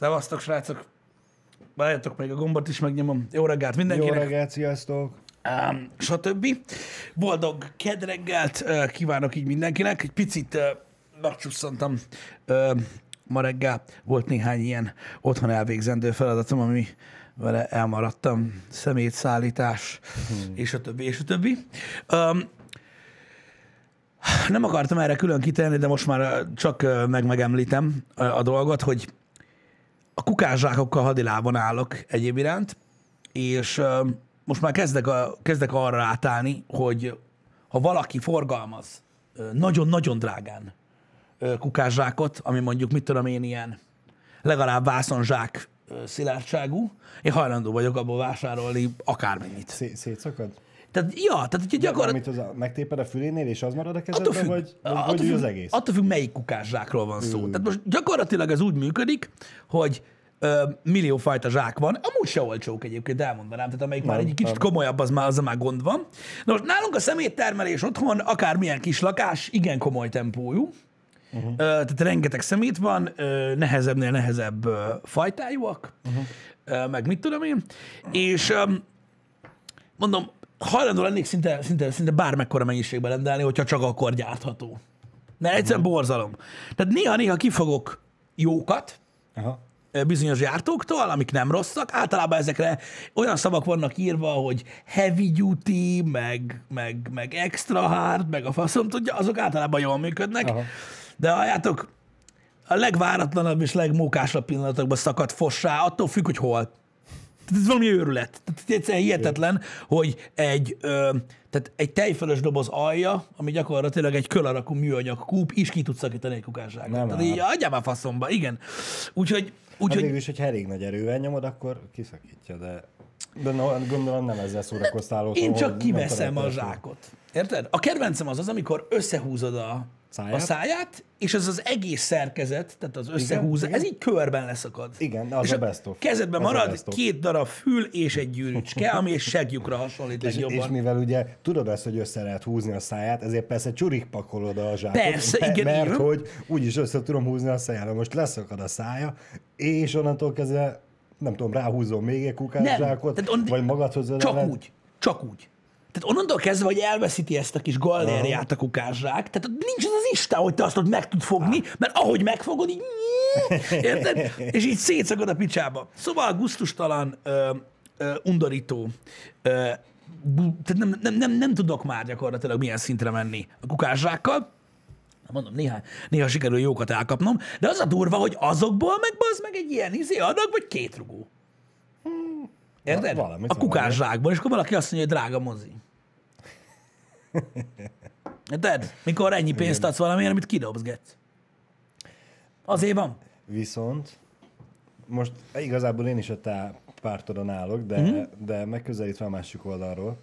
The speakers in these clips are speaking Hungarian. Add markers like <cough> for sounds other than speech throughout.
Szevasztok, srácok! Várjatok még a gombot is megnyomom. Jó reggelt Jó mindenkinek! reggelt, sziasztok! um, stb. Boldog kedreggelt uh, kívánok így mindenkinek. Egy picit uh, megcsusszantam uh, ma reggel. Volt néhány ilyen otthon elvégzendő feladatom, ami vele elmaradtam, szemétszállítás, hmm. és a többi, és a többi. Um, nem akartam erre külön kitenni, de most már csak meg megemlítem a dolgot, hogy a kukázsákokkal hadilában állok egyéb iránt, és most már kezdek, a, kezdek arra átállni, hogy ha valaki forgalmaz nagyon-nagyon drágán kukázsákot, ami mondjuk, mit tudom én, ilyen legalább vászonzsák szilárdságú, én hajlandó vagyok abból vásárolni akármennyit. Szé- szétszakad? Tehát, ja, tehát hogy gyakorlatilag... Amit az megtéped a fülénél, és az marad a kezedben, függ, vagy, vagy, attól, függ, az egész? attól függ, melyik kukázsákról van szó. Tehát most gyakorlatilag ez úgy működik, hogy ö, milliófajta zsák van, amúgy se olcsók egyébként, elmondanám, tehát amelyik már Nem, egy kicsit nem. komolyabb, az már, az már gond van. Na most nálunk a szeméttermelés otthon, akármilyen kis lakás, igen komoly tempójú, uh-huh. tehát rengeteg szemét van, nehezebbnél nehezebb fajtájúak, uh-huh. meg mit tudom én, és mondom, hajlandó lennék szinte, szinte, szinte bármekkora mennyiségben rendelni, hogyha csak akkor gyártható. Mert egyszerűen borzalom. Tehát néha-néha kifogok jókat, Aha. bizonyos gyártóktól, amik nem rosszak. Általában ezekre olyan szavak vannak írva, hogy heavy duty, meg, meg, meg extra hard, meg a faszom tudja, azok általában jól működnek. Aha. De halljátok, a legváratlanabb és legmókásabb pillanatokban szakad fossá, attól függ, hogy hol. Tehát ez valami őrület. Tehát egyszerűen hihetetlen, hogy egy, ö, tehát egy tejfölös doboz alja, ami gyakorlatilag egy kölarakú műanyag kúp, is ki tud szakítani egy kukásságot. Nem Tehát így adjál már faszomba, igen. Úgyhogy, Hát úgyhogy végül is, hogyha elég nagy erővel nyomod, akkor kiszakítja, de, de no, gondolom nem ezzel szórakoztál én hogy csak kiveszem a zsákot. Érted? A kedvencem az az, amikor összehúzod a száját, a Száját? és ez az egész szerkezet, tehát az összehúz, igen. ez így körben leszakad. Igen, az és a best of. Kezedben Az a marad best of. két darab fül és egy gyűrűcske, <laughs> ami egy segjukra hasonlít És, legjobban. és mivel ugye tudod ezt, hogy össze lehet húzni a száját, ezért persze csurik pakolod a zsákot. Persze, igen, Mert igen. hogy úgyis össze tudom húzni a szájára. Most leszakad a szája, és onnantól kezdve nem tudom, ráhúzom még egy kukászsákot, vagy magadhoz Csak öleled. úgy. Csak úgy. Tehát onnantól kezdve, hogy elveszíti ezt a kis gallériát a kukászsák, tehát nincs az az Isten, hogy te azt ott meg tud fogni, mert ahogy megfogod, így érted? <laughs> És így szétszakad a picsába. Szóval gusztustalan, ö, ö, undorító, ö, tehát nem, nem, nem, nem tudok már gyakorlatilag milyen szintre menni a kukászsákkal. Mondom, néha, néha sikerül jókat elkapnom, de az a durva, hogy azokból meg az meg egy ilyen izé adag, vagy két rugó. Érted? Va- valamit a kukászsákból, és akkor valaki azt mondja, hogy drága mozi. <laughs> Érted? Mikor ennyi pénzt adsz valamiért, amit kidobzgetsz. Azért van. Viszont most igazából én is a te pártodon állok, de, Mhm. mm-hmm. de megközelítve a másik oldalról.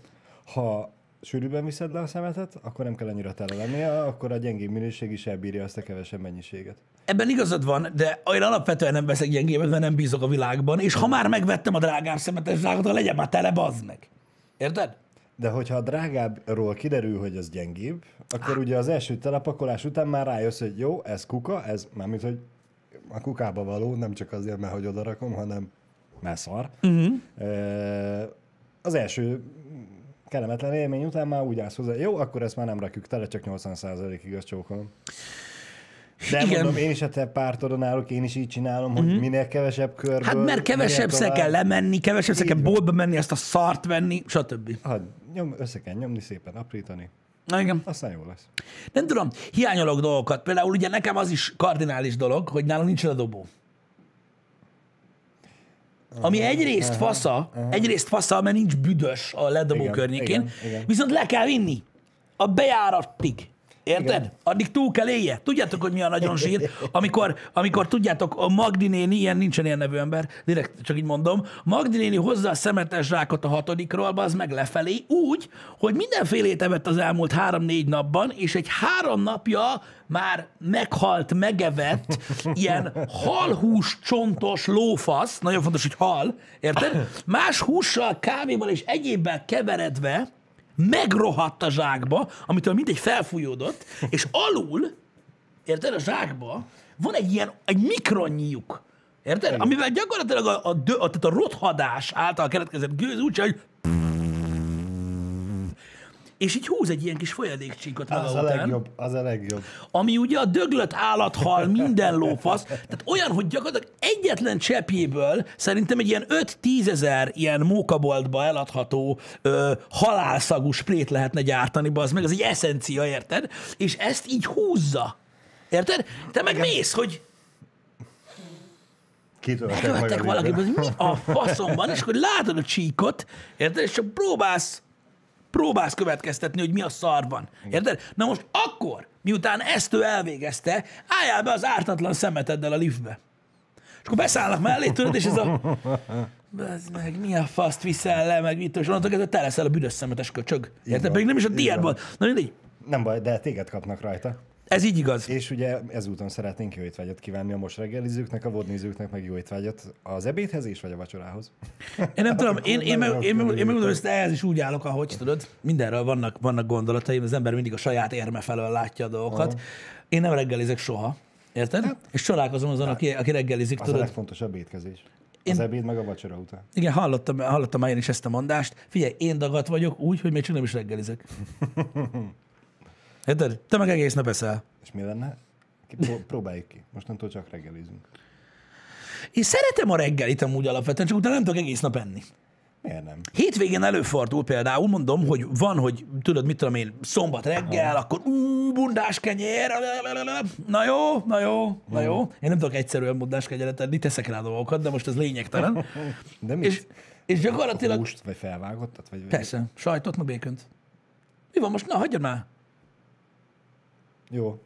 Ha sűrűben viszed le a szemetet, akkor nem kell annyira tele lennie, akkor a gyengébb minőség is elbírja azt a kevesebb mennyiséget. Ebben igazad van, de én alapvetően nem veszek gyengébet, mert nem bízok a világban, és ha már megvettem a drágább szemetes zsákot, legyen már tele, bazd meg. Érted? De hogyha a drágábbról kiderül, hogy az gyengébb, akkor ugye az első telepakolás után már rájössz, hogy jó, ez kuka, ez mármint, hogy a kukába való, nem csak azért, mert hogy odarakom, hanem mert szar. Uh-huh. Az első kellemetlen élmény után már úgy állsz hozzá, jó, akkor ezt már nem rakjuk tele, csak 80%-ig azt csókolom. De Igen. Mondom, én is a te pártodon állok, én is így csinálom, hogy uh-huh. minél kevesebb körből. Hát mert kevesebb minél kell lemenni, kevesebb Így kell boltba menni, azt a szart venni, stb. Hát, nyom, össze kell nyomni, szépen aprítani, Na igen. aztán jó lesz. Nem tudom, hiányolok dolgokat. Például ugye nekem az is kardinális dolog, hogy nálam nincs ledobó. Ami egyrészt fasza, egyrészt fasza, mert nincs büdös a ledobó Igen, környékén, igen, igen. viszont le kell vinni a bejáratig. Érted? Igen. Addig túl kell élje. Tudjátok, hogy mi a nagyon zsír? Amikor, amikor tudjátok, a Magdi néni, ilyen nincsen ilyen nevű ember, direkt csak így mondom, Magdi néni hozza a szemetes zsákot a hatodikról, az meg lefelé, úgy, hogy mindenfélét evett az elmúlt három-négy napban, és egy három napja már meghalt, megevett, ilyen halhús csontos lófasz, nagyon fontos, hogy hal, érted? Más hússal, kávéval és egyébben keveredve, megrohadt a zsákba, amitől mindegy felfújódott, és alul, érted, a zsákba van egy ilyen, egy mikronnyi lyuk. Érted? Igen. Amivel gyakorlatilag a, a, a, tehát a rothadás által keletkezett gőz úgy, hogy és így húz egy ilyen kis folyadékcsíkot maga Az a után, legjobb, az a legjobb. ami ugye a döglött állathal, minden lófasz, tehát olyan, hogy gyakorlatilag egyetlen cseppjéből szerintem egy ilyen 5-10 ezer ilyen mókaboltba eladható ö, halálszagú sprét lehetne gyártani, az meg az egy eszencia, érted? És ezt így húzza. Érted? Te meg mész, hogy Kitöltek valaki, hogy mi a faszomban, és akkor látod a csíkot, érted? És csak próbálsz, próbálsz következtetni, hogy mi a szarban. Érted? Na most akkor, miután ezt ő elvégezte, álljál be az ártatlan szemeteddel a liftbe. És akkor beszállnak mellé, tudod, és ez a... Bazd meg, mi a faszt viszel le, meg mit, és onnantól kezdve te leszel a büdös szemetes köcsög. Érted? van, Pedig nem is a van. Na mindegy. Nem baj, de téged kapnak rajta. Ez így igaz. És ugye ezúton szeretnénk jó étvágyat kívánni a most reggelizőknek, a vodnézőknek meg jó étvágyat az ebédhez és vagy a vacsorához. Én nem tudom, én, én, meg, én, meg, én megmondom, hogy ehhez is úgy állok, ahogy tudod. Mindenről vannak, vannak gondolataim, az ember mindig a saját érme felől látja a dolgokat. Én nem reggelizek soha. Érted? És csodálkozom azon, aki, aki reggelizik, Az a tudod. legfontosabb étkezés. Az ebéd meg a vacsora után. Igen, hallottam, hallottam már én is ezt a mondást. Figyelj, én dagat vagyok úgy, hogy még csak nem is reggelizek. <laughs> Érted? Te meg egész nap eszel. És mi lenne? Próbáljuk ki. Mostantól csak reggelizünk. Én szeretem a reggelit amúgy alapvetően, csak utána nem tudok egész nap enni. Miért nem? Hétvégén előfordul például, mondom, hogy van, hogy tudod, mit tudom én, szombat reggel, akkor ú, bundás kenyér, na jó, na jó, na jó. Én nem tudok egyszerűen bundás kenyeret enni, teszek rá dolgokat, de most ez lényegtelen. De mit? és, és gyakorlatilag, Húst, vagy felvágottat? Vagy persze, sajtot, meg békönt. Mi van most? Na, hagyjad már. Jó,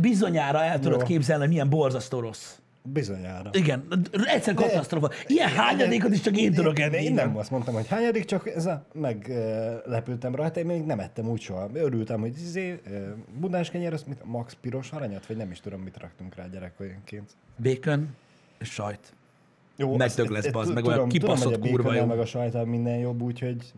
Bizonyára el tudod Jó. képzelni, hogy milyen borzasztó rossz. bizonyára. Igen, egyszer katasztrofa. Ilyen hányadékot is csak én tudok enni. Én nem azt mondtam, hogy hányadik, csak ez a, meglepültem rajta, én még nem ettem úgy soha. Örültem, hogy izé, ö, bundás kenyér, azt mit, max piros aranyat, vagy nem is tudom, mit raktunk rá gyerekként. Békön sajt. Jó, Megdög azt- lesz, ezt- bazd meg, olyan kibaszott kurva jó. meg a sajtál minden jobb, úgyhogy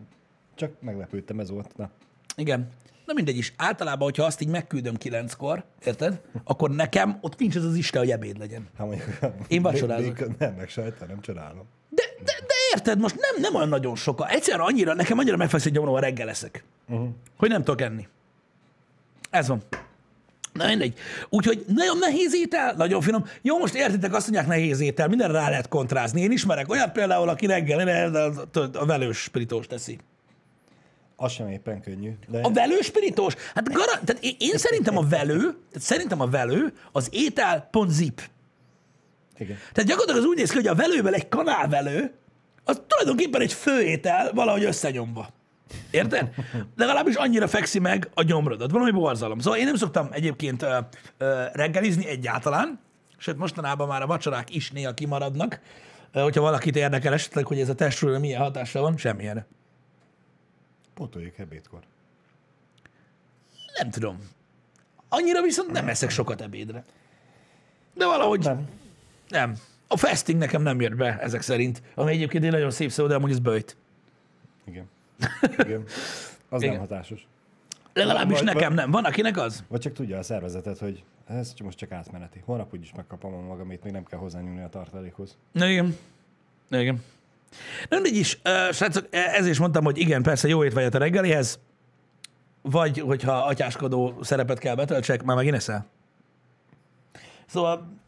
csak meglepődtem, ez volt. Na. Igen. Na mindegy is. Általában, hogyha azt így megküldöm kilenckor, érted? Akkor nekem ott nincs ez az Isten, hogy ebéd legyen. Hát mondjuk, Én vacsorázok. Nem, meg sajtál, nem csodálom. De, de, de érted, most nem, nem olyan nagyon soka. Egyszerűen annyira, nekem annyira megfeszít gyomrom, ha reggel leszek. Uh-huh. Hogy nem tudok enni. Ez van. Na mindegy. Úgyhogy nagyon nehéz étel, nagyon finom. Jó, most értitek, azt mondják nehéz étel, mindenre rá lehet kontrázni. Én ismerek olyat például, aki reggel a, a velős spiritós teszi. Az sem éppen könnyű. De A velő spiritós? Hát garant, tehát én, én szerintem a velő, tehát szerintem a velő az étel pont zip. igen. Tehát gyakorlatilag az úgy néz ki, hogy a velővel egy kanálvelő, az tulajdonképpen egy főétel valahogy összenyomva. Érted? Legalábbis annyira fekszi meg a gyomrodat. Valami borzalom. Szóval én nem szoktam egyébként ö, ö, reggelizni egyáltalán, sőt mostanában már a vacsorák is néha kimaradnak. Ö, hogyha valakit érdekel esetleg, hogy ez a testről milyen hatással van, semmilyen. Pótoljuk ebédkor. Nem tudom. Annyira viszont nem eszek sokat ebédre. De valahogy nem. Nem. A fasting nekem nem jött be ezek szerint. Ami egyébként egy nagyon szép szó, de amúgy ez böjt. Igen. Igen. Az Igen. nem hatásos. Legalábbis Vagy- nekem nem. Van, akinek az? Vagy csak tudja a szervezetet, hogy ez most csak átmeneti. Holnap úgyis megkapom a magamét, még nem kell hozzányúlni a tartalékhoz. Igen. Igen. Na, mindegy is, uh, srácok, ezért is mondtam, hogy igen, persze jó étvágyat a reggelihez, vagy hogyha atyáskodó szerepet kell betöltsek, már megint eszel. Szóval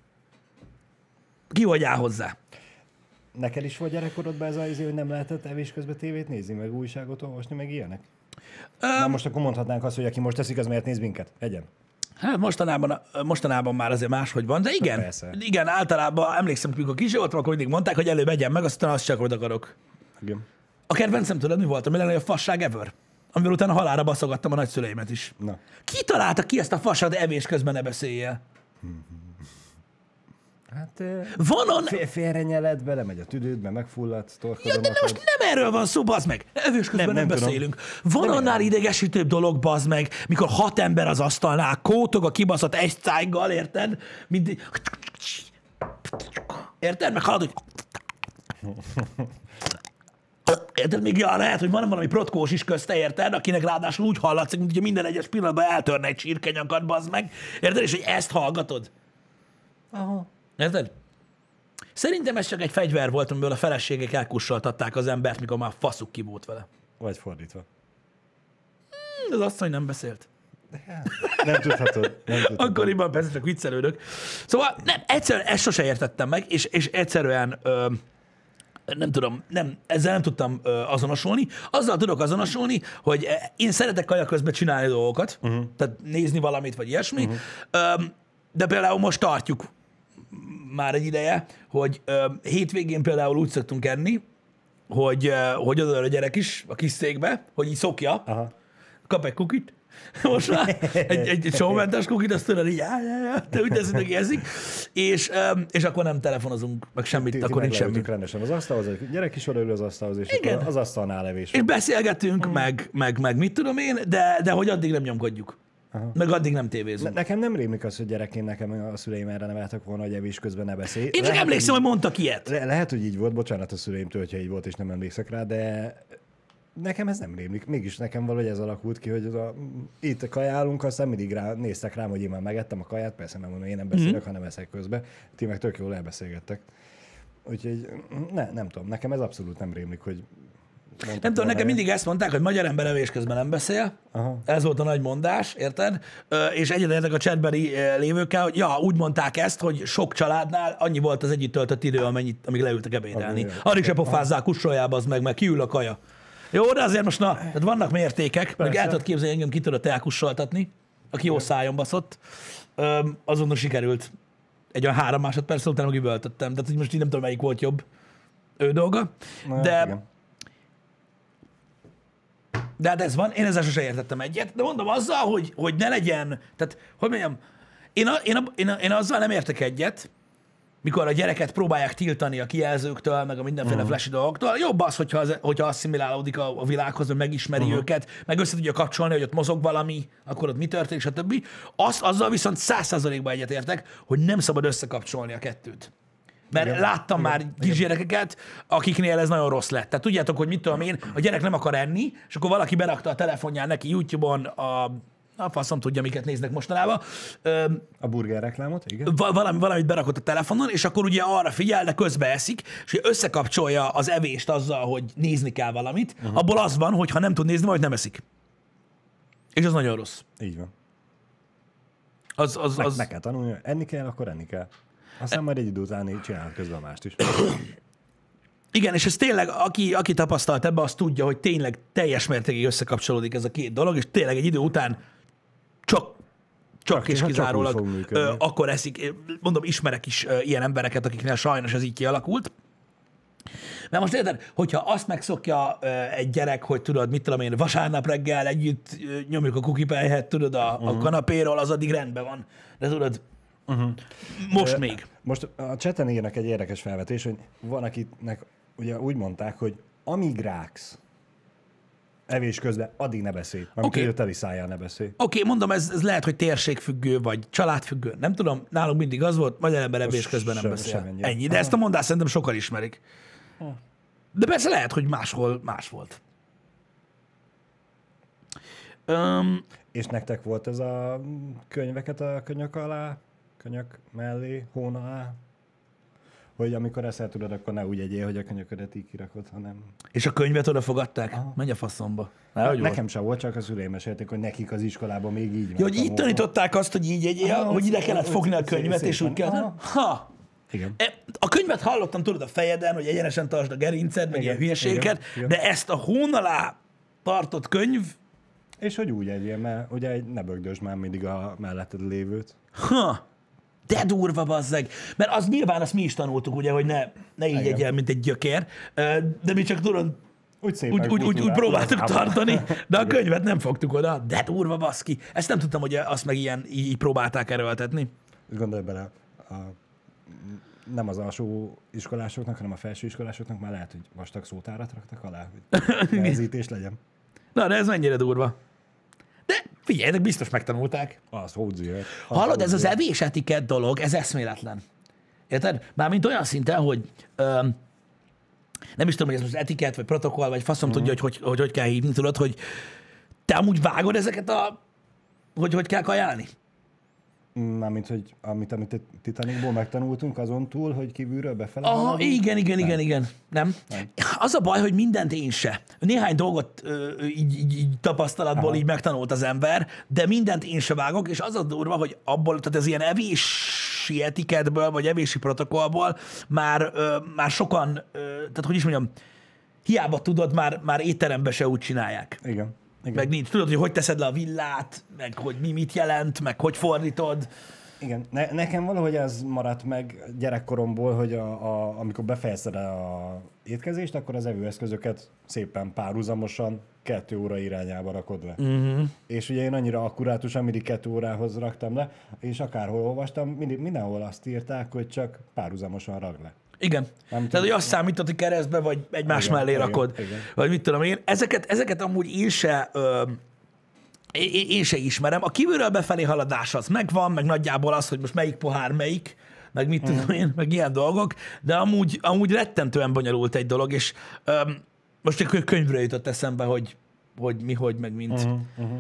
ki vagy áll hozzá? Neked is volt gyerekkorodban ez az izé, hogy nem lehetett evés közben tévét nézni, meg újságot olvasni, meg ilyenek? Na most akkor mondhatnánk azt, hogy aki most teszik, az miért néz minket? Egyen. Hát mostanában, mostanában már azért máshogy van, de igen, Persze. igen, általában emlékszem, hogy mikor kis voltam, akkor mindig mondták, hogy előbb egyen meg, aztán azt csak hogy akarok. Igen. A kedvencem tudod, mi volt? A legnagyobb fasság ever? Amivel utána halára baszogattam a nagyszüleimet is. Na. Ki találta ki ezt a fasad evés közben ne beszéljél? Hát Van on... fél, félre nyeled, belemegy a tüdődbe, megfulladsz, Ja, torkodon de most nem erről van szó, bazd meg. Evés közben nem, Nem, nem, nem tudom. beszélünk. Van annál idegesítőbb dolog, bazd meg, mikor hat ember az asztalnál kótog a kibaszott egy szájgal, érted? Mind... Érted? Meg hallod, hogy... Érted? Még ja, lehet, hogy van valami protkós is közte, érted? Akinek ráadásul úgy hallatszik, mint hogy minden egyes pillanatban eltörne egy csirkenyakat, bazd meg. Érted? És hogy ezt hallgatod. Aha. Érted? Szerintem ez csak egy fegyver volt, amiből a feleségek elkussoltatták az embert, mikor már faszuk ki volt vele. Vagy fordítva. Az asszony nem beszélt. Nem tudhatod. Nem tudhatod. Akkoriban persze csak viccelődök. Szóval nem, egyszerűen ezt sose értettem meg, és, és egyszerűen ö, nem tudom, nem, ezzel nem tudtam ö, azonosulni. Azzal tudok azonosulni, hogy eh, én szeretek kaja közben csinálni dolgokat, uh-huh. tehát nézni valamit, vagy ilyesmi, uh-huh. ö, de például most tartjuk már egy ideje, hogy ö, hétvégén például úgy szoktunk enni, hogy, ö, hogy oda a gyerek is a kis székbe, hogy így szokja, Aha. kap egy kukit, <laughs> most már egy, egy, <laughs> egy showmentes kukit, azt tudod, így, já, já, já, te úgy teszed, hogy érzik, és, öm, és akkor nem telefonozunk, meg semmit, Ti- ti akkor nincs semmi. rendesen az asztalhoz, a gyerek is odaül az asztalhoz, és Igen. az asztalnál levés. És beszélgetünk, meg, meg, meg mit tudom én, de, de hogy addig nem nyomkodjuk. Aha. Meg addig nem Ne, tévézünk. nekem nem rémlik az, hogy gyerekként nekem a szüleim erre neveltek volna, hogy evés közben ne beszélj. Én csak emlékszem, hogy mondtak ilyet. Le- lehet, hogy így volt, bocsánat a szüleimtől, hogyha így volt, és nem emlékszek rá, de nekem ez nem rémlik. Mégis nekem valahogy ez alakult ki, hogy az a, itt kajálunk, aztán mindig rá, néztek rám, hogy én már megettem a kaját, persze nem mondom, én nem beszélek, mm. hanem eszek közben. Ti meg tök jól elbeszélgettek. Úgyhogy ne, nem tudom, nekem ez abszolút nem rémlik, hogy Nem tudom, nekem mindig ezt mondták, hogy magyar ember evés közben nem beszél. Aha. Ez volt a nagy mondás, érted? És egyetértek a chatbeli ö, lévőkkel, hogy ja, úgy mondták ezt, hogy sok családnál annyi volt az együtt töltött idő, amennyit, amíg leültek ebédelni. Addig se pofázzák, kussoljába az meg, meg kiül a kaja. Jó, de azért most na, tehát vannak mértékek, meg el tudod képzelni, engem ki tudod elkussoltatni, aki jó szájon baszott. Azonnal sikerült. Egy olyan három másodperc után meg üvöltöttem. Tehát hogy most így nem tudom, melyik volt jobb ő dolga. Na, De igen. De hát ez van, én ezzel sose értettem egyet, de mondom azzal, hogy, hogy ne legyen, tehát, hogy mondjam, én, a, én, a, én, a, én azzal nem értek egyet, mikor a gyereket próbálják tiltani a kijelzőktől, meg a mindenféle uh-huh. flashy dolgoktól. Jobb az, hogyha, az, hogyha asszimilálódik a, a világhoz, hogy megismeri uh-huh. őket, meg össze tudja kapcsolni, hogy ott mozog valami, akkor ott mi történik, stb. Azt, azzal viszont száz százalékban egyetértek, hogy nem szabad összekapcsolni a kettőt. Mert Igen. láttam Igen. már kisgyerekeket, akiknél ez nagyon rossz lett. Tehát tudjátok, hogy mit tudom én, a gyerek nem akar enni, és akkor valaki berakta a telefonján neki YouTube-on a a faszom tudja, miket néznek mostanában. A burger reklámot, igen. va- valami, valamit berakott a telefonon, és akkor ugye arra figyel, de közbe eszik, és összekapcsolja az evést azzal, hogy nézni kell valamit. Uh-huh. Abból az van, hogy ha nem tud nézni, majd nem eszik. És az nagyon rossz. Így van. Az, az, Meg, az... meg kell tanulni, enni kell, akkor enni kell. Aztán majd egy idő után csinál közben mást is. Igen, és ez tényleg, aki, aki tapasztalt ebbe, az tudja, hogy tényleg teljes mértékig összekapcsolódik ez a két dolog, és tényleg egy idő után csak csak és csak úgy kizárólag működni. ö, akkor eszik. Mondom, ismerek is ö, ilyen embereket, akiknél sajnos ez így kialakult. Mert most érted, hogyha azt megszokja ö, egy gyerek, hogy tudod, mit tudom én, vasárnap reggel együtt ö, nyomjuk a kukipelyhet, tudod, a, Mhm. uh-huh. a kanapéról, az addig rendben van. De tudod, uh-huh. most még. Most a cseten írnak egy érdekes felvetés, hogy van, akiknek ugye úgy mondták, hogy amíg ráksz evés közben, addig ne beszélj. Amikor okay. a teli szájjal ne beszélj. Oké, okay, mondom, ez, ez lehet, hogy térségfüggő, vagy családfüggő, nem tudom, nálunk mindig az volt, magyar ember evés közben nem beszél. sem ennyi. Ennyi, de ezt a mondást szerintem sokan ismerik. De persze lehet, hogy máshol más volt. Öm, És nektek volt ez a könyveket a könyök alá, könyök mellé, hón alá? Hogy amikor eszel tudod, akkor ne úgy egyél, hogy a könyöködet így kirakod, hanem... és a könyvet oda fogadták? Menj a faszomba. Na, hogy Nekem volt? sem volt, csak a szüleim mesélték, hogy nekik az iskolában még így Ja, hogy így tanították azt, hogy így egyél, Ah, hogy ide az- kellett az- fogni a az- könyvet, és úgy. Aha. Ha! Igen. E, A könyvet hallottam, tudod, a fejeden, hogy egyenesen tartsd a gerinced, meg ilyen igen. de ezt a hón alá tartott könyv, És hogy úgy egyél, mert ugye ne bögdösd már mindig a melletted lévőt. Ha! De durva, bazzeg. Mert az nyilván azt mi is tanultuk, ugye, hogy ne, ne így egyel, mint egy gyökér. De mi csak tudod, Úgy szépen úgy, úgy, úgy, úgy próbáltuk tartani, de a könyvet nem fogtuk oda. De durva, baszki. Ezt nem tudtam, hogy azt meg ilyen így így próbálták erőltetni. Gondolj bele, a, nem az alsó iskolásoknak, hanem a felső iskolásoknak már lehet, hogy vastag szótárat raktak alá, hogy <laughs> nehezítés legyen. Na, de ez mennyire durva. De figyeljetek, biztos megtanulták. Az hódzihet. Hallod, ez az evés etikett dolog, ez eszméletlen. Érted? Mármint olyan szinten, hogy öm, nem is tudom, hogy ez most etikett, vagy protokoll, vagy faszom Mhm. tudja, hogy hogy, hogy hogy kell hívni, tudod, hogy te amúgy vágod ezeket a... hogy hogy kell kajálni? Mármint, hogy amit, amit Titanicból megtanultunk azon túl, hogy kívülről befele Aha, igen, igen, igen, igen. Nem? Az a baj, hogy mindent én se. Néhány dolgot ö, így, így, így tapasztalatból Aha. így megtanult az ember, de mindent én se vágok, és az a durva, hogy abból, tehát ez ilyen evési etikettből, vagy evési protokollból már, ö, már sokan, ö, tehát hogy is mondjam, hiába tudod, már, már étterembe se úgy csinálják. Igen. Igen. Meg nincs. Tudod, hogy hogy teszed le a villát, meg hogy mi mit jelent, meg hogy fordítod. Igen, ne, nekem valahogy ez maradt meg gyerekkoromból, hogy a, a, amikor befejezted a étkezést, akkor az evőeszközöket szépen párhuzamosan kettő óra irányába rakod le. Uh-huh. És ugye én annyira akkurátusan mindig kettő órához raktam le, és akárhol olvastam, mindig, mindenhol azt írták, hogy csak párhuzamosan ragd le. Igen. Nem Tehát, hogy azt számítod, hogy keresztbe, vagy egymás Igen, mellé igen, rakod, igen. vagy mit tudom én. Ezeket, ezeket amúgy én se, ö, én, én se ismerem. A kívülről befelé haladás az megvan, meg nagyjából az, hogy most melyik pohár melyik, meg mit tudom én, meg ilyen dolgok, de amúgy, amúgy rettentően bonyolult egy dolog, és ö, most egy könyvre jutott eszembe, hogy, hogy mi, hogy, meg mint. Uh-huh.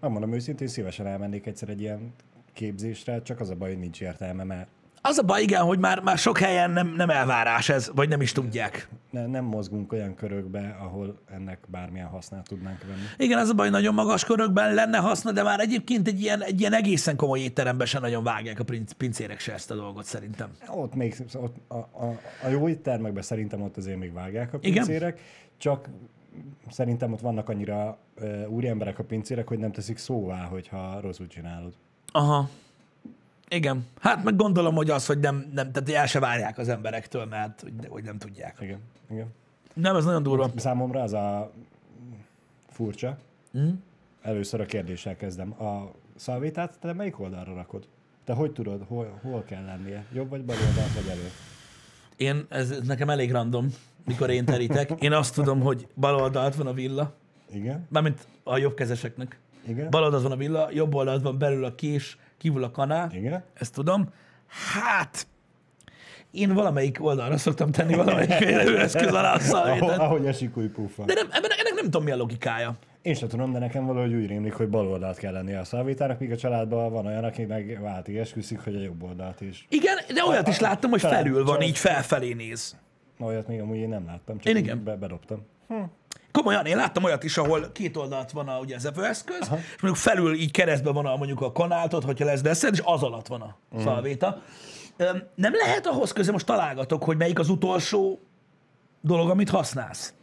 Megmondom őszintén, szívesen elmennék egyszer egy ilyen képzésre, csak az a baj, hogy nincs értelme, mert Az a baj, igen, hogy már, már sok helyen nem, nem elvárás ez, vagy nem is tudják. ne, nem mozgunk olyan körökbe, ahol ennek bármilyen hasznát tudnánk venni. Igen, az a baj, nagyon magas körökben lenne haszna, de már egyébként egy ilyen, egy ilyen egészen komoly étteremben sem nagyon vágják a princ, pincérek se ezt a dolgot szerintem. Ott még ott a, a, a jó éttermekben szerintem ott azért még vágják a Igen. pincérek, csak szerintem ott vannak annyira uh, úri emberek a pincérek, hogy nem teszik szóvá, hogyha rosszul csinálod. Aha. Igen. Hát meg gondolom, hogy az, hogy nem, nem tehát el se várják az emberektől, mert hogy, hogy nem tudják. Igen. Igen. Nem, ez nagyon durva. Számomra az a furcsa. Mm. Először a kérdéssel kezdem. A szalvétát te melyik oldalra rakod? Te hogy tudod, hol, hol kell lennie? Jobb vagy bal oldalt vagy elő? Én, ez, ez nekem elég random, mikor én terítek. Én azt tudom, hogy bal oldalt van a villa, Igen? mármint a jobbkezeseknek. Igen? Bal oldalt van a villa, jobb oldalt van belül a kés, kívül a kanál. Igen? Ezt tudom. Hát, én valamelyik oldalra szoktam tenni valamelyik <laughs> eszköz alá a Ahogy, szalvétát. ahogy esik új pufa. De nem, ebben, ennek nem tudom, mi a logikája. Én sem tudom, de nekem valahogy úgy rémlik, hogy bal oldalt kell lennie a szalvétának, míg a családban van olyan, aki meg váltig esküszik, hogy a jobb oldalt is. Igen, de olyat is láttam, hogy felül van, így felfelé néz. Olyat még amúgy én nem láttam, csak Én igen. Be, bedobtam. Komolyan, én láttam olyat is, ahol két oldalt van a, ugye az evőeszköz, és mondjuk felül így keresztbe van a, mondjuk a kanáltot, hogyha lesz deszed, és az alatt van a szalvéta. Öm, Nem lehet ahhoz köze, most találgatok, hogy melyik az utolsó dolog, amit használsz.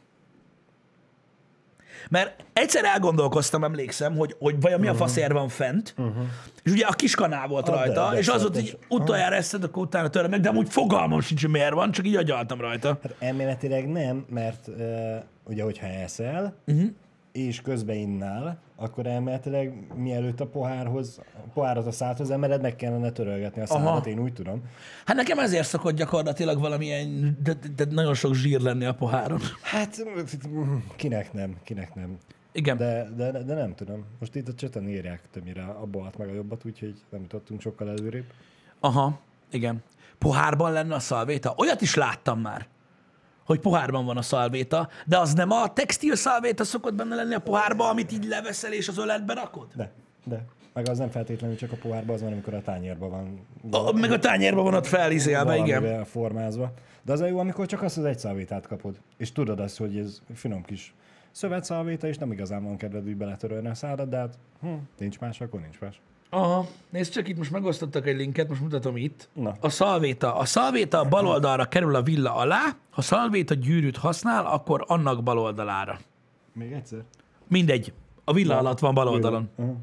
Mert egyszer elgondolkoztam, emlékszem, hogy, hogy vajon mi a faszér van fent, és ugye a kis kanál volt Ah, rajta, de és az volt, szertes. hogy utoljára eszed, akkor utána töröm meg, de amúgy fogalmam sincs, hogy miért van, csak így agyaltam rajta. Hát elméletileg nem, mert uh, ugye, hogyha eszel, Mhm. uh-huh. És közben innál, akkor elméletileg mielőtt a pohárhoz, a pohárat a szádhoz emeled, meg kellene törölgetni a szádat, én úgy tudom. Hát nekem ezért szokott gyakorlatilag valamilyen, de, de, de nagyon sok zsír lenni a poháron. Hát kinek nem, kinek nem. Igen. De, de, de nem tudom. Most itt a cseten írják többnyire a balt meg a jobbat, úgyhogy nem jutottunk sokkal előrébb. Aha, igen. Pohárban lenne a szalvéta? Olyat is láttam már, hogy pohárban van a szalvéta, de az nem a textil szalvéta szokott benne lenni a pohárban, amit így leveszel és az öletbe rakod? De, de. Meg az nem feltétlenül csak a pohárban, az van, amikor a tányérban van. A, meg a tányérban van ott felizélve, igen. formázva. De az a jó, amikor csak azt az egy szalvétát kapod. És tudod azt, hogy ez finom kis szövetszalvéta, és nem igazán van kedved úgy beletörölni a szádat, de hát hm, nincs más, akkor nincs más. Aha, nézd csak itt most megosztottak egy linket, most mutatom itt. Na. A szalvéta. A szalvéta a bal oldalra kerül a villa alá, ha szalvéta gyűrűt használ, akkor annak bal oldalára. Még egyszer? Mindegy. A villa alatt van bal oldalon. Uh-huh.